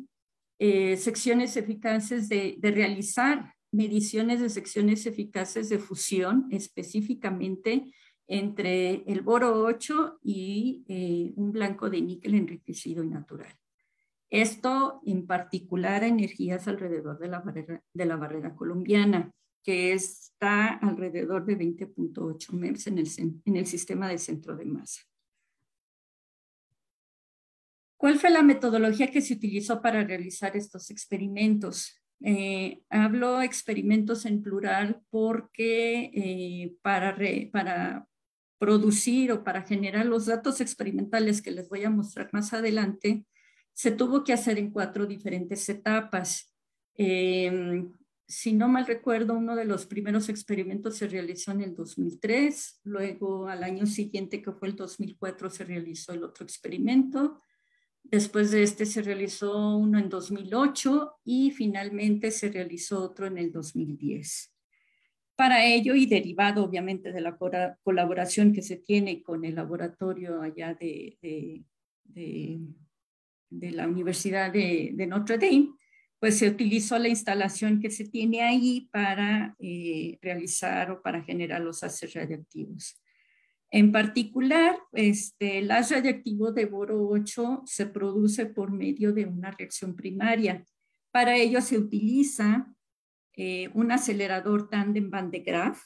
eh, secciones eficaces de, realizar mediciones de secciones eficaces de fusión, específicamente entre el boro 8 y eh, un blanco de níquel enriquecido y natural. Esto en particular a energías alrededor de la barrera, de la barrera colombiana, que está alrededor de 20.8 MERS en el, en el sistema de centro de masa. ¿Cuál fue la metodología que se utilizó para realizar estos experimentos? Eh, hablo experimentos en plural porque eh, para, para producir o para generar los datos experimentales que les voy a mostrar más adelante, se tuvo que hacer en cuatro diferentes etapas. Em, si no mal recuerdo, uno de los primeros experimentos se realizó en el 2003, luego al año siguiente, que fue el 2004, se realizó el otro experimento, Después de este se realizó uno en 2008 y finalmente se realizó otro en el 2010. Para ello, y derivado obviamente de la colaboración que se tiene con el laboratorio allá de, de, la Universidad de, Notre Dame, pues se utilizó la instalación que se tiene ahí para eh, realizar o para generar los ácidos radiactivos. En particular, este, el haz radiactivo de boro 8 se produce por medio de una reacción primaria. Para ello se utiliza eh, un acelerador tandem Van de Graaff,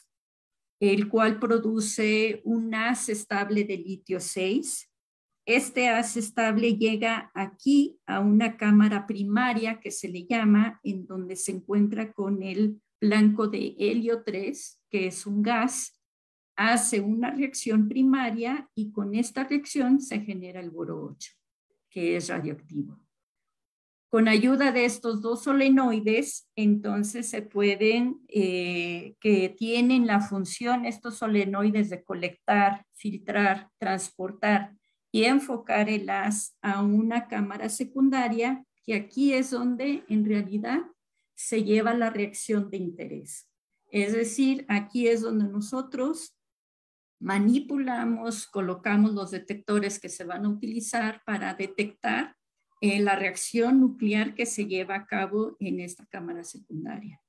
el cual produce un haz estable de litio 6. Este haz estable llega aquí a una cámara primaria que se le llama, en donde se encuentra con el blanco de helio 3, que es un gas, hace una reacción primaria y con esta reacción se genera el boro 8, que es radioactivo. Con ayuda de estos dos solenoides, entonces se pueden, eh, que tienen la función estos solenoides de colectar, filtrar, transportar y enfocar el haz a una cámara secundaria, que aquí es donde en realidad se lleva la reacción de interés. Es decir, aquí es donde nosotros manipulamos, colocamos los detectores que se van a utilizar para detectar eh, la reacción nuclear que se lleva a cabo en esta cámara secundaria.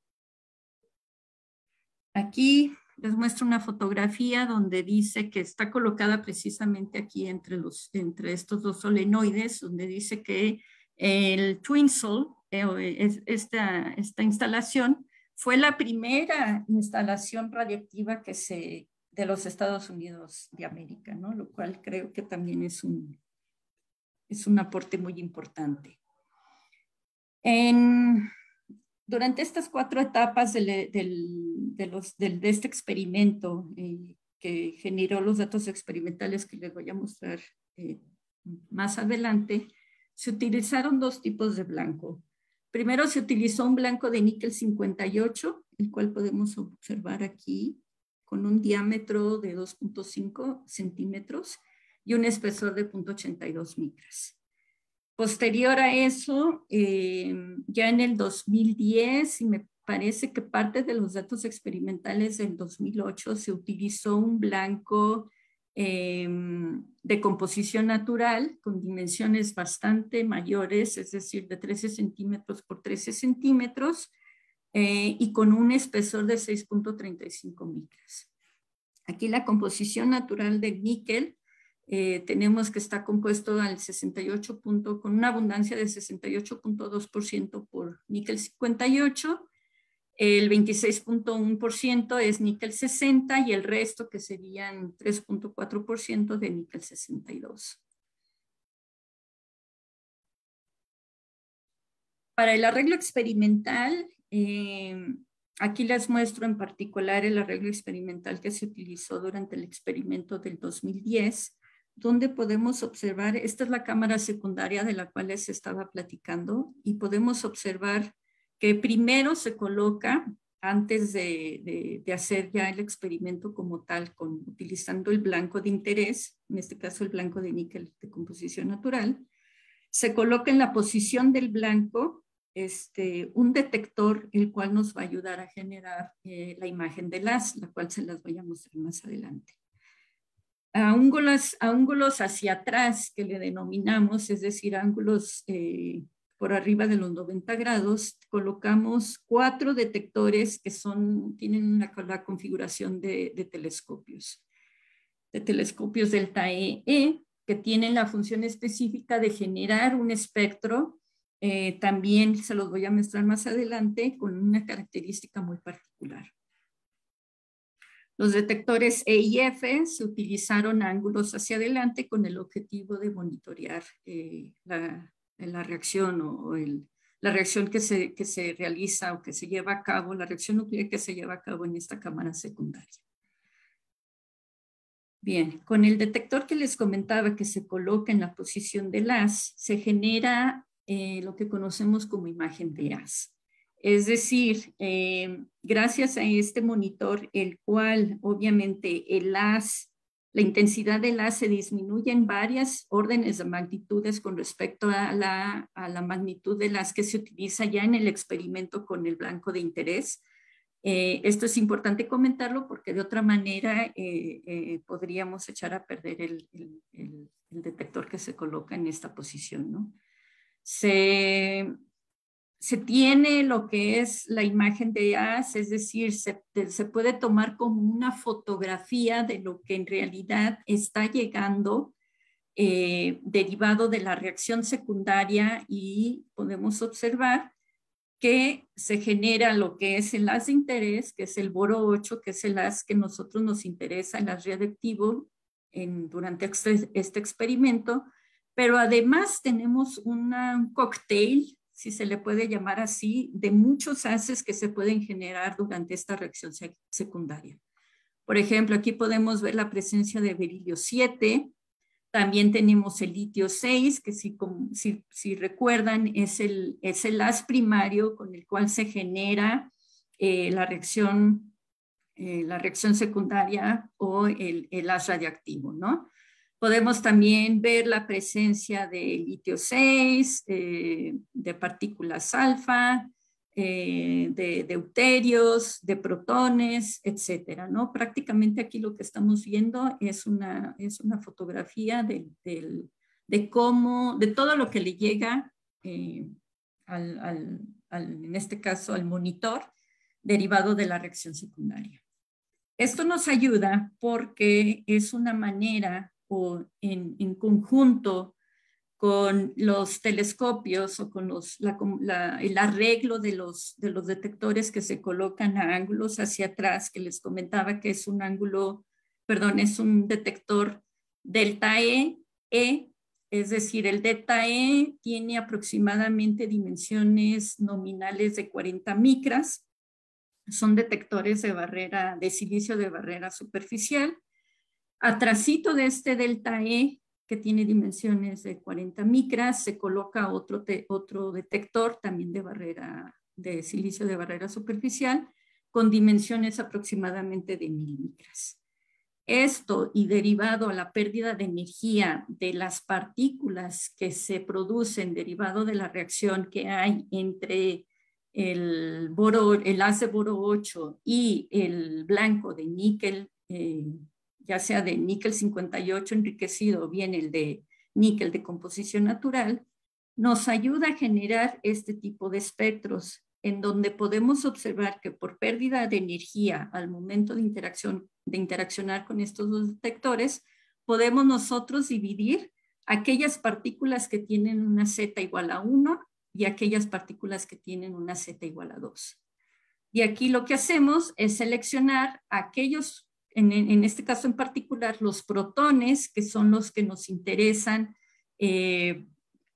Aquí les muestro una fotografía donde dice que está colocada precisamente aquí entre, los, entre estos dos solenoides, donde dice que el TwinSol, eh, esta, esta instalación, fue la primera instalación radiactiva que se, de los Estados Unidos de América, ¿no? lo cual creo que también es un, es un aporte muy importante. En, durante estas cuatro etapas de, este experimento eh, que generó los datos experimentales que les voy a mostrar eh, más adelante, se utilizaron dos tipos de blanco. Primero se utilizó un blanco de níquel 58, el cual podemos observar aquí, con un diámetro de 2.5 centímetros y un espesor de 0.82 micras. Posterior a eso, eh, ya en el 2010, y me parece que parte de los datos experimentales del 2008, se utilizó un blanco eh, de composición natural con dimensiones bastante mayores, es decir, de 13 centímetros por 13 centímetros, eh, y con un espesor de 6.35 micras. Aquí la composición natural de níquel eh, tenemos que está compuesto al 68 punto, con una abundancia de 68.2% por níquel 58, el 26.1% es níquel 60 y el resto que serían 3.4% de níquel 62. Para el arreglo experimental, eh, aquí les muestro en particular el arreglo experimental que se utilizó durante el experimento del 2010 donde podemos observar, esta es la cámara secundaria de la cual les estaba platicando, y podemos observar que primero se coloca, antes de, hacer ya el experimento como tal, con, utilizando el blanco de interés, en este caso el blanco de níquel de composición natural, se coloca en la posición del blanco este, un detector, el cual nos va a ayudar a generar eh, la imagen de las, la cual se las voy a mostrar más adelante. A ángulos, hacia atrás que le denominamos, es decir, ángulos eh, por arriba de los 90 grados, colocamos cuatro detectores que son, tienen una, la configuración de, telescopios, de telescopios delta E, e, que tienen la función específica de generar un espectro, eh, también se los voy a mostrar más adelante, con una característica muy particular. Los detectores E y F se utilizaron ángulos hacia adelante con el objetivo de monitorear eh, la, reacción o, la reacción que se, que se realiza o que se lleva a cabo, la reacción nuclear que se lleva a cabo en esta cámara secundaria. Bien, con el detector que les comentaba que se coloca en la posición del haz, se genera eh, lo que conocemos como imagen de haz. Es decir, eh, gracias a este monitor, el cual obviamente el haz, la intensidad del haz se disminuye en varias órdenes de magnitudes con respecto a la, magnitud de las que se utiliza ya en el experimento con el blanco de interés. Eh, esto es importante comentarlo porque de otra manera podríamos echar a perder el, el, detector que se coloca en esta posición. ¿no? Se, se tiene lo que es la imagen de AS, es decir, se, puede tomar como una fotografía de lo que en realidad está llegando eh, derivado de la reacción secundaria y podemos observar que se genera lo que es el haz de interés, que es el boro 8, que es el haz que nosotros nos interesa, el haz radiactivo en, durante este, este experimento, pero además tenemos un cocktail si se le puede llamar así, de muchos haces que se pueden generar durante esta reacción secundaria. Por ejemplo, aquí podemos ver la presencia de berilio 7, también tenemos el litio 6, que si, recuerdan es el, es haz primario con el cual se genera eh, la, reacción, eh, la reacción secundaria o el, el haz radiactivo, ¿no? Podemos también ver la presencia de litio 6, eh, de partículas alfa, eh, de deuterios, de protones, etcétera, ¿no? Prácticamente aquí lo que estamos viendo es una, es una fotografía de, de cómo, de todo lo que le llega eh, al, al, en este caso al monitor derivado de la reacción secundaria. Esto nos ayuda porque es una manera o en, conjunto con los telescopios o con los, el arreglo de los, de los detectores que se colocan a ángulos hacia atrás, que les comentaba que es un ángulo, perdón, es un detector delta E, E, es decir, el delta E tiene aproximadamente dimensiones nominales de 40 micras, son detectores de barrera, de silicio de barrera superficial. Atrasito de este delta E que tiene dimensiones de 40 micras, se coloca otro, otro detector también de barrera, de silicio de barrera superficial, con dimensiones aproximadamente de mil micras. Esto y derivado a la pérdida de energía de las partículas que se producen derivado de la reacción que hay entre el, boro, el boro 8 y el blanco de níquel eh, ya sea de níquel 58 enriquecido o bien el de níquel de composición natural, nos ayuda a generar este tipo de espectros en donde podemos observar que por pérdida de energía al momento de, interacción, de interaccionar con estos dos detectores, podemos nosotros dividir aquellas partículas que tienen una Z igual a 1 y aquellas partículas que tienen una Z igual a 2. Y aquí lo que hacemos es seleccionar aquellos en, este caso en particular, los protones, que son los que nos interesan eh,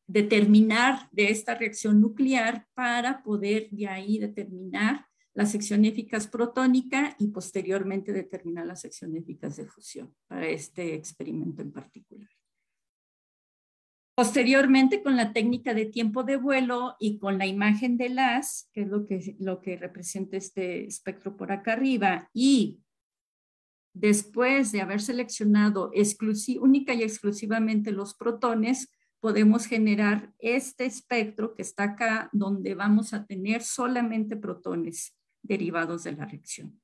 determinar de esta reacción nuclear para poder de ahí determinar la sección eficaz protónica y posteriormente determinar la sección eficaz de fusión para este experimento en particular. Posteriormente, con la técnica de tiempo de vuelo y con la imagen de las, que es lo que, lo que representa este espectro por acá arriba, y después de haber seleccionado única y exclusivamente los protones, podemos generar este espectro que está acá, donde vamos a tener solamente protones derivados de la reacción.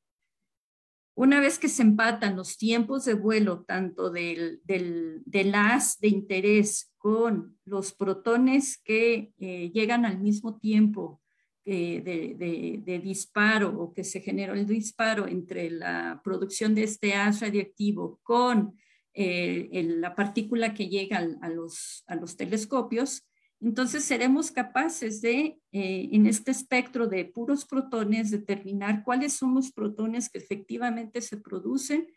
Una vez que se empatan los tiempos de vuelo, tanto del, del, de interés con los protones que eh, llegan al mismo tiempo de, disparo o que se generó el disparo entre la producción de este haz radiactivo con eh, la partícula que llega a, los, a los telescopios, entonces seremos capaces de, eh, en este espectro de puros protones, determinar cuáles son los protones que efectivamente se producen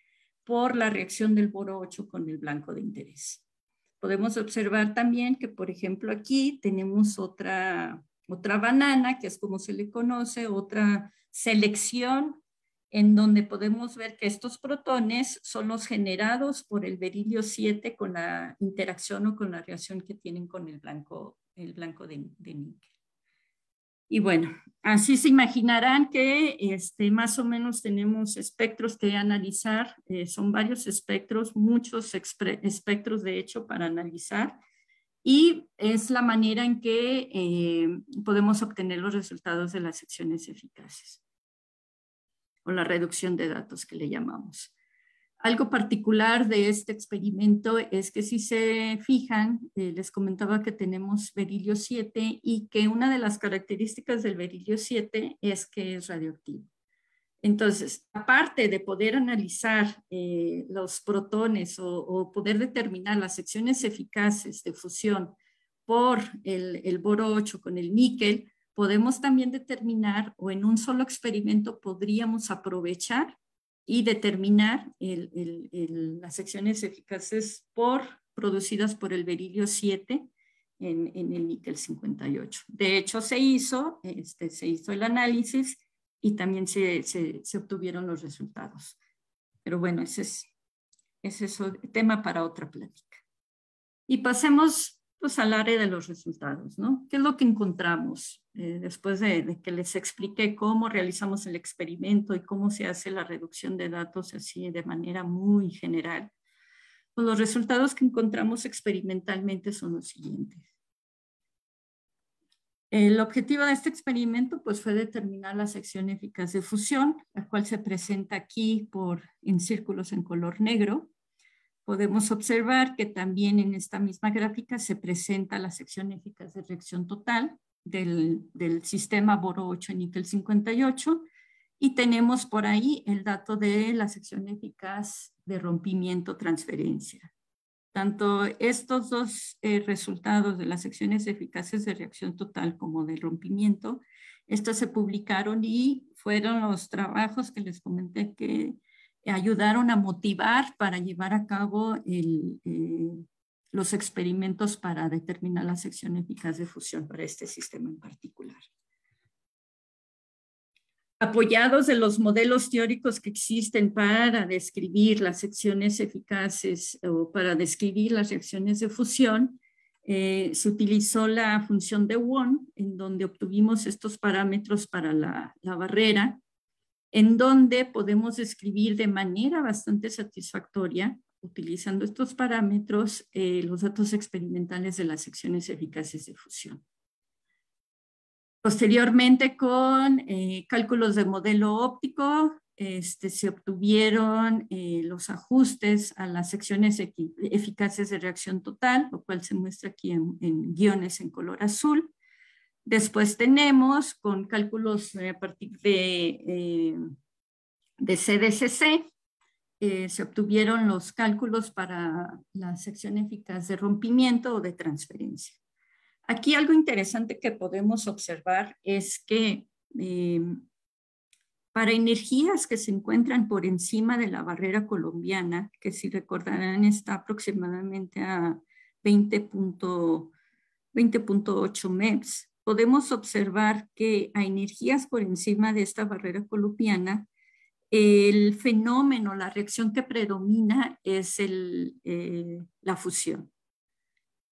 por la reacción del boro 8 con el blanco de interés. Podemos observar también que, por ejemplo, aquí tenemos otra otra banana, que es como se le conoce, otra selección en donde podemos ver que estos protones son los generados por el berilio 7 con la interacción o con la reacción que tienen con el blanco, el blanco de, níquel. Y bueno, así se imaginarán que este, más o menos tenemos espectros que analizar, eh, son varios espectros, muchos espectros de hecho para analizar y es la manera en que eh, podemos obtener los resultados de las secciones eficaces o la reducción de datos que le llamamos. Algo particular de este experimento es que si se fijan, eh, les comentaba que tenemos berilio 7 y que una de las características del berilio 7 es que es radioactivo. Entonces, aparte de poder analizar eh, los protones o, poder determinar las secciones eficaces de fusión por el, boro 8 con el níquel, podemos también determinar o en un solo experimento podríamos aprovechar y determinar las secciones eficaces por, producidas por el berilio 7 en, el níquel 58. De hecho, se hizo, este, se hizo el análisis y también se, obtuvieron los resultados. Pero bueno, ese es, ese es tema para otra plática. Y pasemos pues, al área de los resultados, ¿no? ¿Qué es lo que encontramos eh, después de, que les expliqué cómo realizamos el experimento y cómo se hace la reducción de datos así de manera muy general? Pues los resultados que encontramos experimentalmente son los siguientes. El objetivo de este experimento pues, fue determinar la sección eficaz de fusión, la cual se presenta aquí por, en círculos en color negro. Podemos observar que también en esta misma gráfica se presenta la sección eficaz de reacción total del, del sistema boro 8 níquel 58 y tenemos por ahí el dato de la sección eficaz de rompimiento transferencia. Tanto estos dos eh, resultados de las secciones eficaces de reacción total como de rompimiento, estos se publicaron y fueron los trabajos que les comenté que ayudaron a motivar para llevar a cabo eh, los experimentos para determinar la sección eficaz de fusión para este sistema en particular apoyados de los modelos teóricos que existen para describir las secciones eficaces o para describir las reacciones de fusión, eh, se utilizó la función de Won, en donde obtuvimos estos parámetros para la, barrera, en donde podemos describir de manera bastante satisfactoria, utilizando estos parámetros, eh, los datos experimentales de las secciones eficaces de fusión. Posteriormente, con eh, cálculos de modelo óptico, este, se obtuvieron eh, los ajustes a las secciones eficaces de reacción total, lo cual se muestra aquí en, guiones en color azul. Después tenemos con cálculos eh, a partir de, de CDCC, se obtuvieron los cálculos para la sección eficaz de rompimiento o de transferencia. Aquí algo interesante que podemos observar es que eh, para energías que se encuentran por encima de la barrera colombiana, que si recordarán está aproximadamente a 20.8 MEPS, podemos observar que a energías por encima de esta barrera colombiana, el fenómeno, la reacción que predomina es eh, la fusión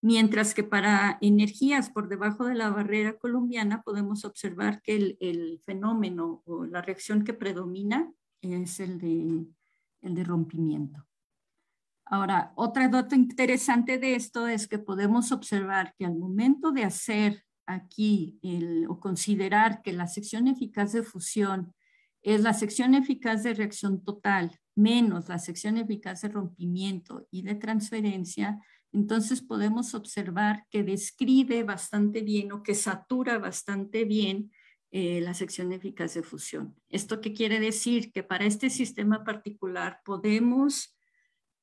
mientras que para energías por debajo de la barrera colombiana podemos observar que el, fenómeno o la reacción que predomina es el de, el de rompimiento. Ahora, otro dato interesante de esto es que podemos observar que al momento de hacer aquí el, o considerar que la sección eficaz de fusión es la sección eficaz de reacción total menos la sección eficaz de rompimiento y de transferencia, entonces podemos observar que describe bastante bien o que satura bastante bien eh, la sección eficaz de fusión. ¿Esto qué quiere decir? Que para este sistema particular podemos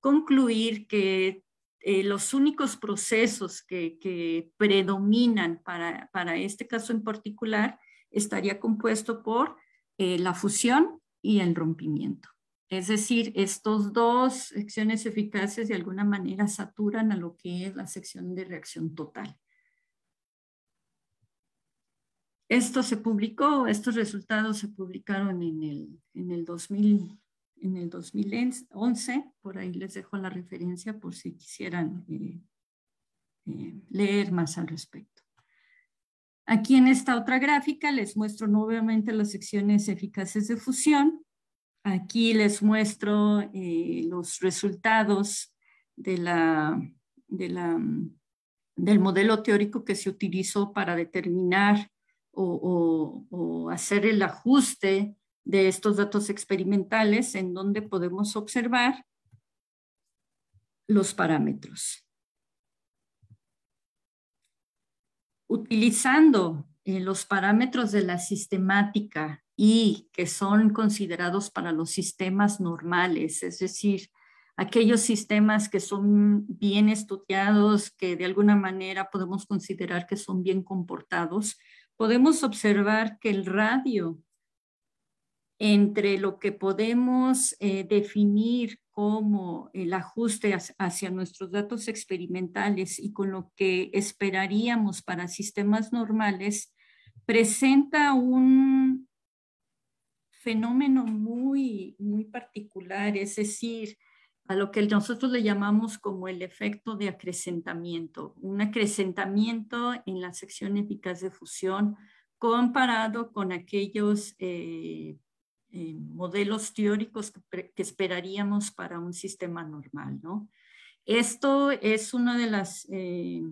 concluir que eh, los únicos procesos que, predominan para, este caso en particular estaría compuesto por eh, la fusión y el rompimiento. Es decir, estos dos secciones eficaces de alguna manera saturan a lo que es la sección de reacción total. Esto se publicó, estos resultados se publicaron en el, en el, 2000, en el 2011, por ahí les dejo la referencia por si quisieran eh, eh, leer más al respecto. Aquí en esta otra gráfica les muestro nuevamente las secciones eficaces de fusión Aquí les muestro eh, los resultados la, del modelo teórico que se utilizó para determinar o, hacer el ajuste de estos datos experimentales en donde podemos observar los parámetros. Utilizando eh, los parámetros de la sistemática y que son considerados para los sistemas normales, es decir, aquellos sistemas que son bien estudiados, que de alguna manera podemos considerar que son bien comportados, podemos observar que el radio entre lo que podemos eh, definir como el ajuste hacia nuestros datos experimentales y con lo que esperaríamos para sistemas normales, presenta un, fenómeno muy, muy particular, es decir, a lo que nosotros le llamamos como el efecto de acrecentamiento, un acrecentamiento en la sección eficaz de fusión comparado con aquellos eh, eh, modelos teóricos que, esperaríamos para un sistema normal, ¿no? Esto es una de las, eh,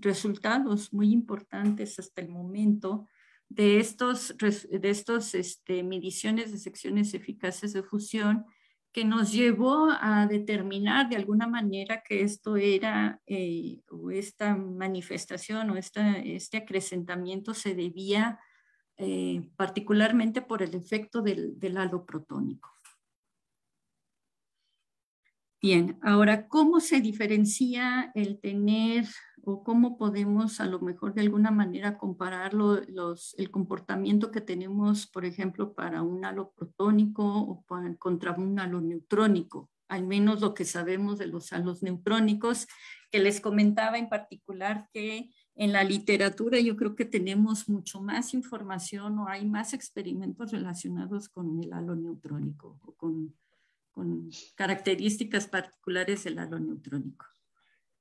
resultados muy importantes hasta el momento de estos, de estos este, mediciones de secciones eficaces de fusión que nos llevó a determinar de alguna manera que esto era, eh, o esta manifestación o esta, este acrecentamiento se debía eh, particularmente por el efecto del, del halo protónico. Bien, ahora, ¿cómo se diferencia el tener o cómo podemos a lo mejor de alguna manera comparar los, el comportamiento que tenemos, por ejemplo, para un halo protónico o contra un halo neutrónico? Al menos lo que sabemos de los halos neutrónicos, que les comentaba en particular que en la literatura yo creo que tenemos mucho más información o hay más experimentos relacionados con el halo neutrónico o con con características particulares del halo neutrónico.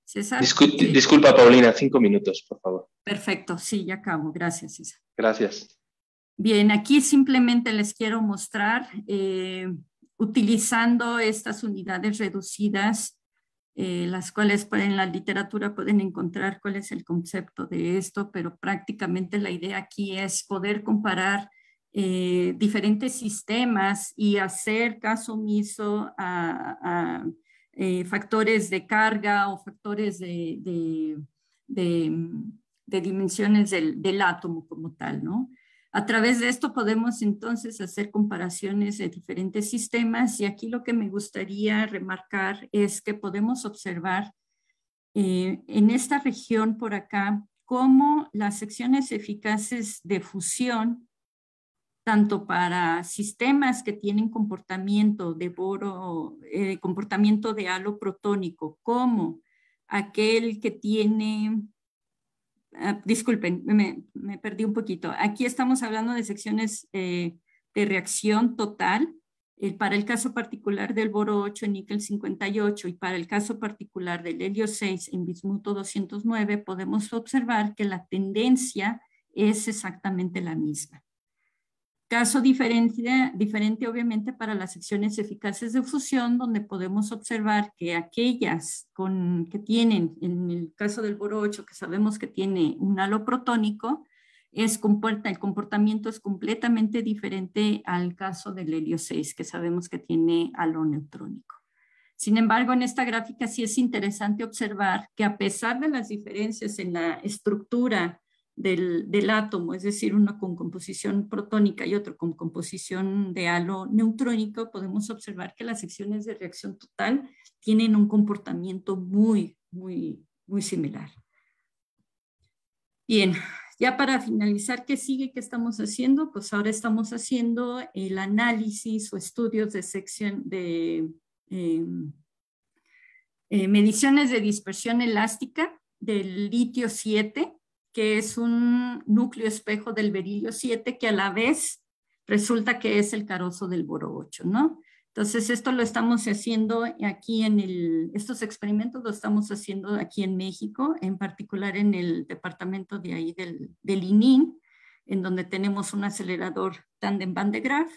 César. disculpa, Paulina, cinco minutos, por favor. Perfecto, sí, ya acabo. Gracias, César. Gracias. Bien, aquí simplemente les quiero mostrar, eh, utilizando estas unidades reducidas, eh, las cuales en la literatura pueden encontrar cuál es el concepto de esto, pero prácticamente la idea aquí es poder comparar eh, diferentes sistemas y hacer caso omiso a, eh, factores de carga o factores de, dimensiones del, del, átomo como tal, ¿no? A través de esto podemos entonces hacer comparaciones de diferentes sistemas y aquí lo que me gustaría remarcar es que podemos observar eh, en esta región por acá cómo las secciones eficaces de fusión tanto para sistemas que tienen comportamiento de boro, eh, comportamiento de halo protónico, como aquel que tiene, ah, disculpen, me, perdí un poquito. Aquí estamos hablando de secciones eh, de reacción total. para el caso particular del boro 8 en níquel 58 y para el caso particular del helio 6 en bismuto 209, podemos observar que la tendencia es exactamente la misma. Caso diferente, diferente obviamente para las secciones eficaces de fusión, donde podemos observar que aquellas con, que tienen, en el caso del boro 8, que sabemos que tiene un halo protónico, es, comporta, el comportamiento es completamente diferente al caso del helio 6, que sabemos que tiene halo neutrónico. Sin embargo, en esta gráfica sí es interesante observar que a pesar de las diferencias en la estructura del, átomo, es decir, uno con composición protónica y otro con composición de halo neutrónico, podemos observar que las secciones de reacción total tienen un comportamiento muy, muy, muy similar. Bien, ya para finalizar, ¿qué sigue? ¿Qué estamos haciendo? Pues ahora estamos haciendo el análisis o estudios de sección de em, eh, mediciones de dispersión elástica del litio 7 que es un núcleo espejo del berilio 7 que a la vez resulta que es el carozo del boro 8, ¿no? Entonces, esto lo estamos haciendo aquí en el, estos experimentos lo estamos haciendo aquí en México, en particular en el departamento de ahí del, del ININ, en donde tenemos un acelerador tandem Van de Graaff,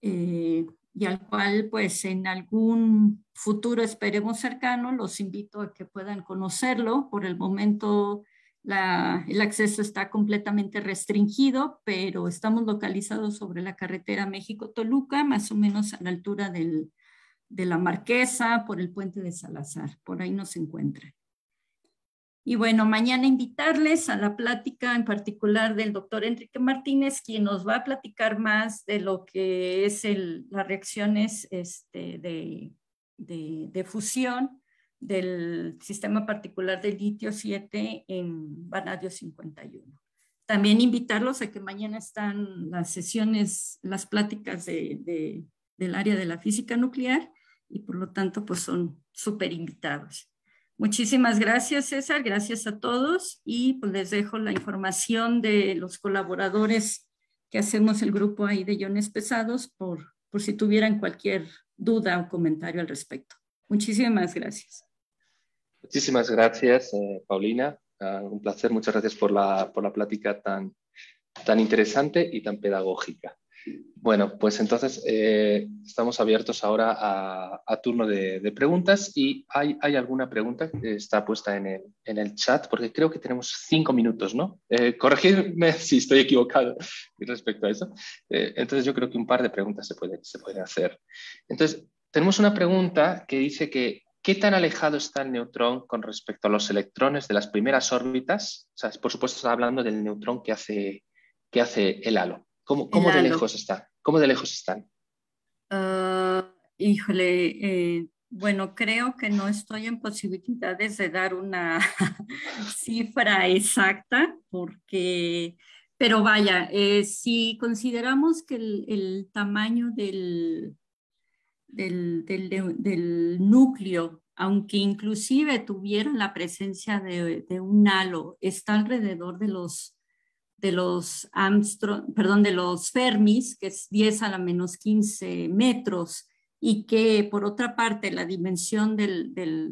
eh, y al cual, pues, en algún futuro esperemos cercano, los invito a que puedan conocerlo. Por el momento, el acceso está completamente restringido, pero estamos localizados sobre la carretera México-Toluca, más o menos a la altura de la Marquesa, por el puente de Salazar. Por ahí nos encuentra. Y bueno, mañana invitarles a la plática en particular del doctor Enrique Martínez, quien nos va a platicar más de lo que es las reacciones este, de, de fusión del sistema particular de litio 7 en Vanadio 51. También invitarlos a que mañana están las sesiones, las pláticas de, del área de la física nuclear y por lo tanto pues son súper invitados. Muchísimas gracias César, gracias a todos y pues les dejo la información de los colaboradores que hacemos el grupo ahí de iones pesados por, por si tuvieran cualquier duda o comentario al respecto. Muchísimas gracias. Muchísimas gracias, eh, Paulina. Ah, un placer. Muchas gracias por la, por la plática tan, tan interesante y tan pedagógica. Bueno, pues entonces eh, estamos abiertos ahora a, turno de, preguntas y hay, alguna pregunta que está puesta en el, chat porque creo que tenemos cinco minutos, ¿no? Eh, corregirme (laughs) si estoy equivocado respecto a eso. Eh, entonces yo creo que un par de preguntas se, puede, se pueden hacer. Entonces, tenemos una pregunta que dice que ¿qué tan alejado está el neutrón con respecto a los electrones de las primeras órbitas? O sea, por supuesto está hablando del neutrón que hace, que hace el halo. ¿Cómo, cómo de lejos está? ¿Cómo de lejos están? Ah, híjole, eh, bueno, creo que no estoy en posibilidades de dar una (laughs) cifra exacta porque, pero vaya, eh, si consideramos que el, tamaño del, del, del, núcleo, aunque inclusive tuviera la presencia de, de un halo, está alrededor de los de los Armstrong, perdón, de los Fermis, que es 10 a la menos 15 metros, y que por otra parte la dimensión del, del,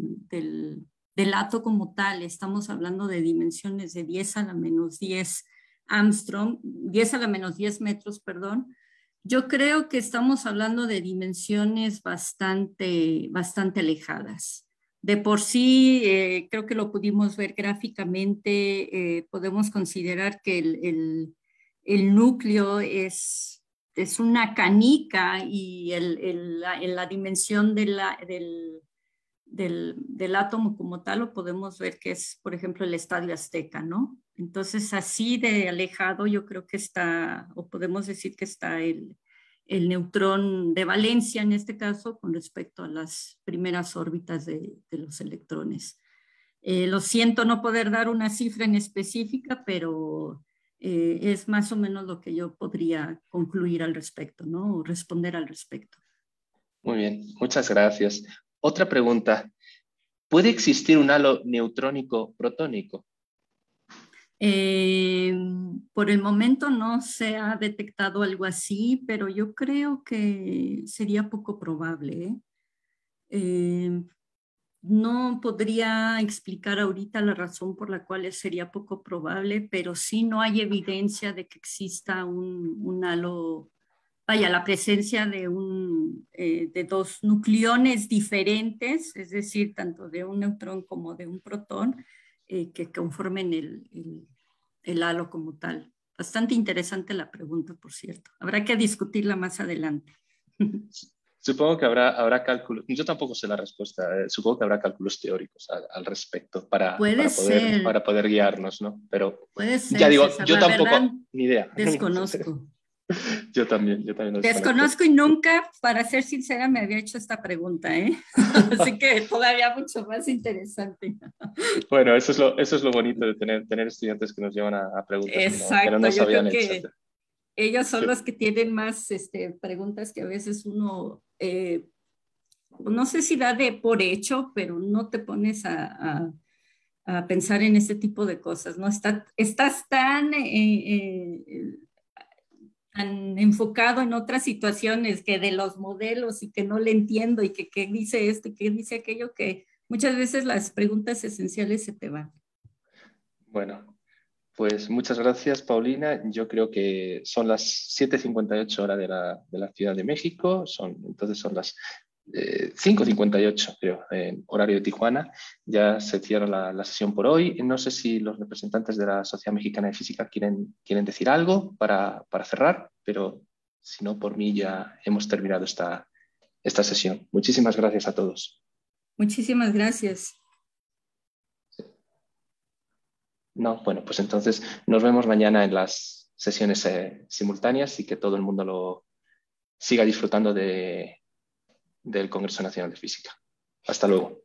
del, ato como tal, estamos hablando de dimensiones de 10 a la menos 10 Armstrong, 10 a la menos 10 metros, perdón, yo creo que estamos hablando de dimensiones bastante, bastante alejadas. De por sí, eh, creo que lo pudimos ver gráficamente, eh, podemos considerar que el, el, núcleo es, es, una canica y el, la, la dimensión del, del, del, átomo como tal lo podemos ver que es, por ejemplo, el estadio azteca, ¿no? Entonces, así de alejado yo creo que está, o podemos decir que está el, neutrón de valencia en este caso con respecto a las primeras órbitas de, los electrones. Eh, lo siento no poder dar una cifra en específica, pero eh, es más o menos lo que yo podría concluir al respecto, ¿no? O responder al respecto. Muy bien, muchas gracias. Otra pregunta. ¿Puede existir un halo neutrónico protónico? Eh, por el momento no se ha detectado algo así, pero yo creo que sería poco probable. ¿eh? Eh, no podría explicar ahorita la razón por la cual sería poco probable, pero sí no hay evidencia de que exista un, halo, vaya, la presencia de, un, de dos nucleones diferentes, es decir, tanto de un neutrón como de un protón, eh, que conformen el, el, halo como tal. Bastante interesante la pregunta, por cierto. Habrá que discutirla más adelante. (laughs) Supongo que habrá, habrá cálculos, yo tampoco sé la respuesta, eh, supongo que habrá cálculos teóricos al, respecto para, para, poder, para, poder, guiarnos, ¿no? Pero Puede ser, ya digo, yo tampoco, ni idea. (laughs) Desconozco. (laughs) Yo también, yo también. Desconozco y nunca, para ser sincera, me había hecho esta pregunta, ¿eh? (laughs) Así que todavía mucho más interesante. Bueno, eso es lo, eso es lo bonito de tener, tener estudiantes que nos llevan a, preguntas Exacto, que no, nos habían hecho. ellos son los que tienen más este, preguntas que a veces uno, eh, no sé si da de por hecho, pero no te pones a, a, pensar en ese tipo de cosas, ¿no? Está, estás tan... Eh, eh, enfocado en otras situaciones que de los modelos y que no le entiendo y que qué dice esto y qué dice aquello, que muchas veces las preguntas esenciales se te van. Bueno, pues muchas gracias, Paulina. Yo creo que son las 7.58 horas de la, de la Ciudad de México, son, entonces son las 5.58, eh, creo, en horario de Tijuana. Ya se cierra la, sesión por hoy. No sé si los representantes de la Sociedad Mexicana de Física quieren, quieren decir algo para, para cerrar, pero si no, por mí ya hemos terminado esta, esta sesión. Muchísimas gracias a todos. Muchísimas gracias. No, bueno, pues entonces nos vemos mañana en las sesiones eh, simultáneas y que todo el mundo lo siga disfrutando de, del Congreso Nacional de Física. Hasta luego.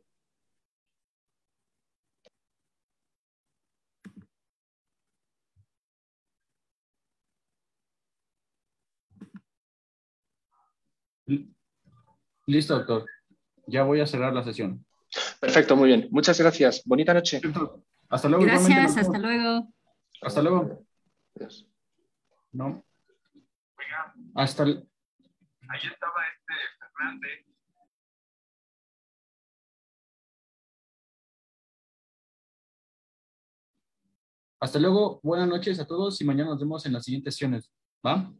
Listo, doctor. Ya voy a cerrar la sesión. Perfecto, muy bien. Muchas gracias. Bonita noche. Hasta luego. Gracias, hasta luego. Hasta luego. No. Hasta. Ahí estaba este Fernández. Hasta luego, buenas noches a todos y mañana nos vemos en las siguientes sesiones. ¿Va?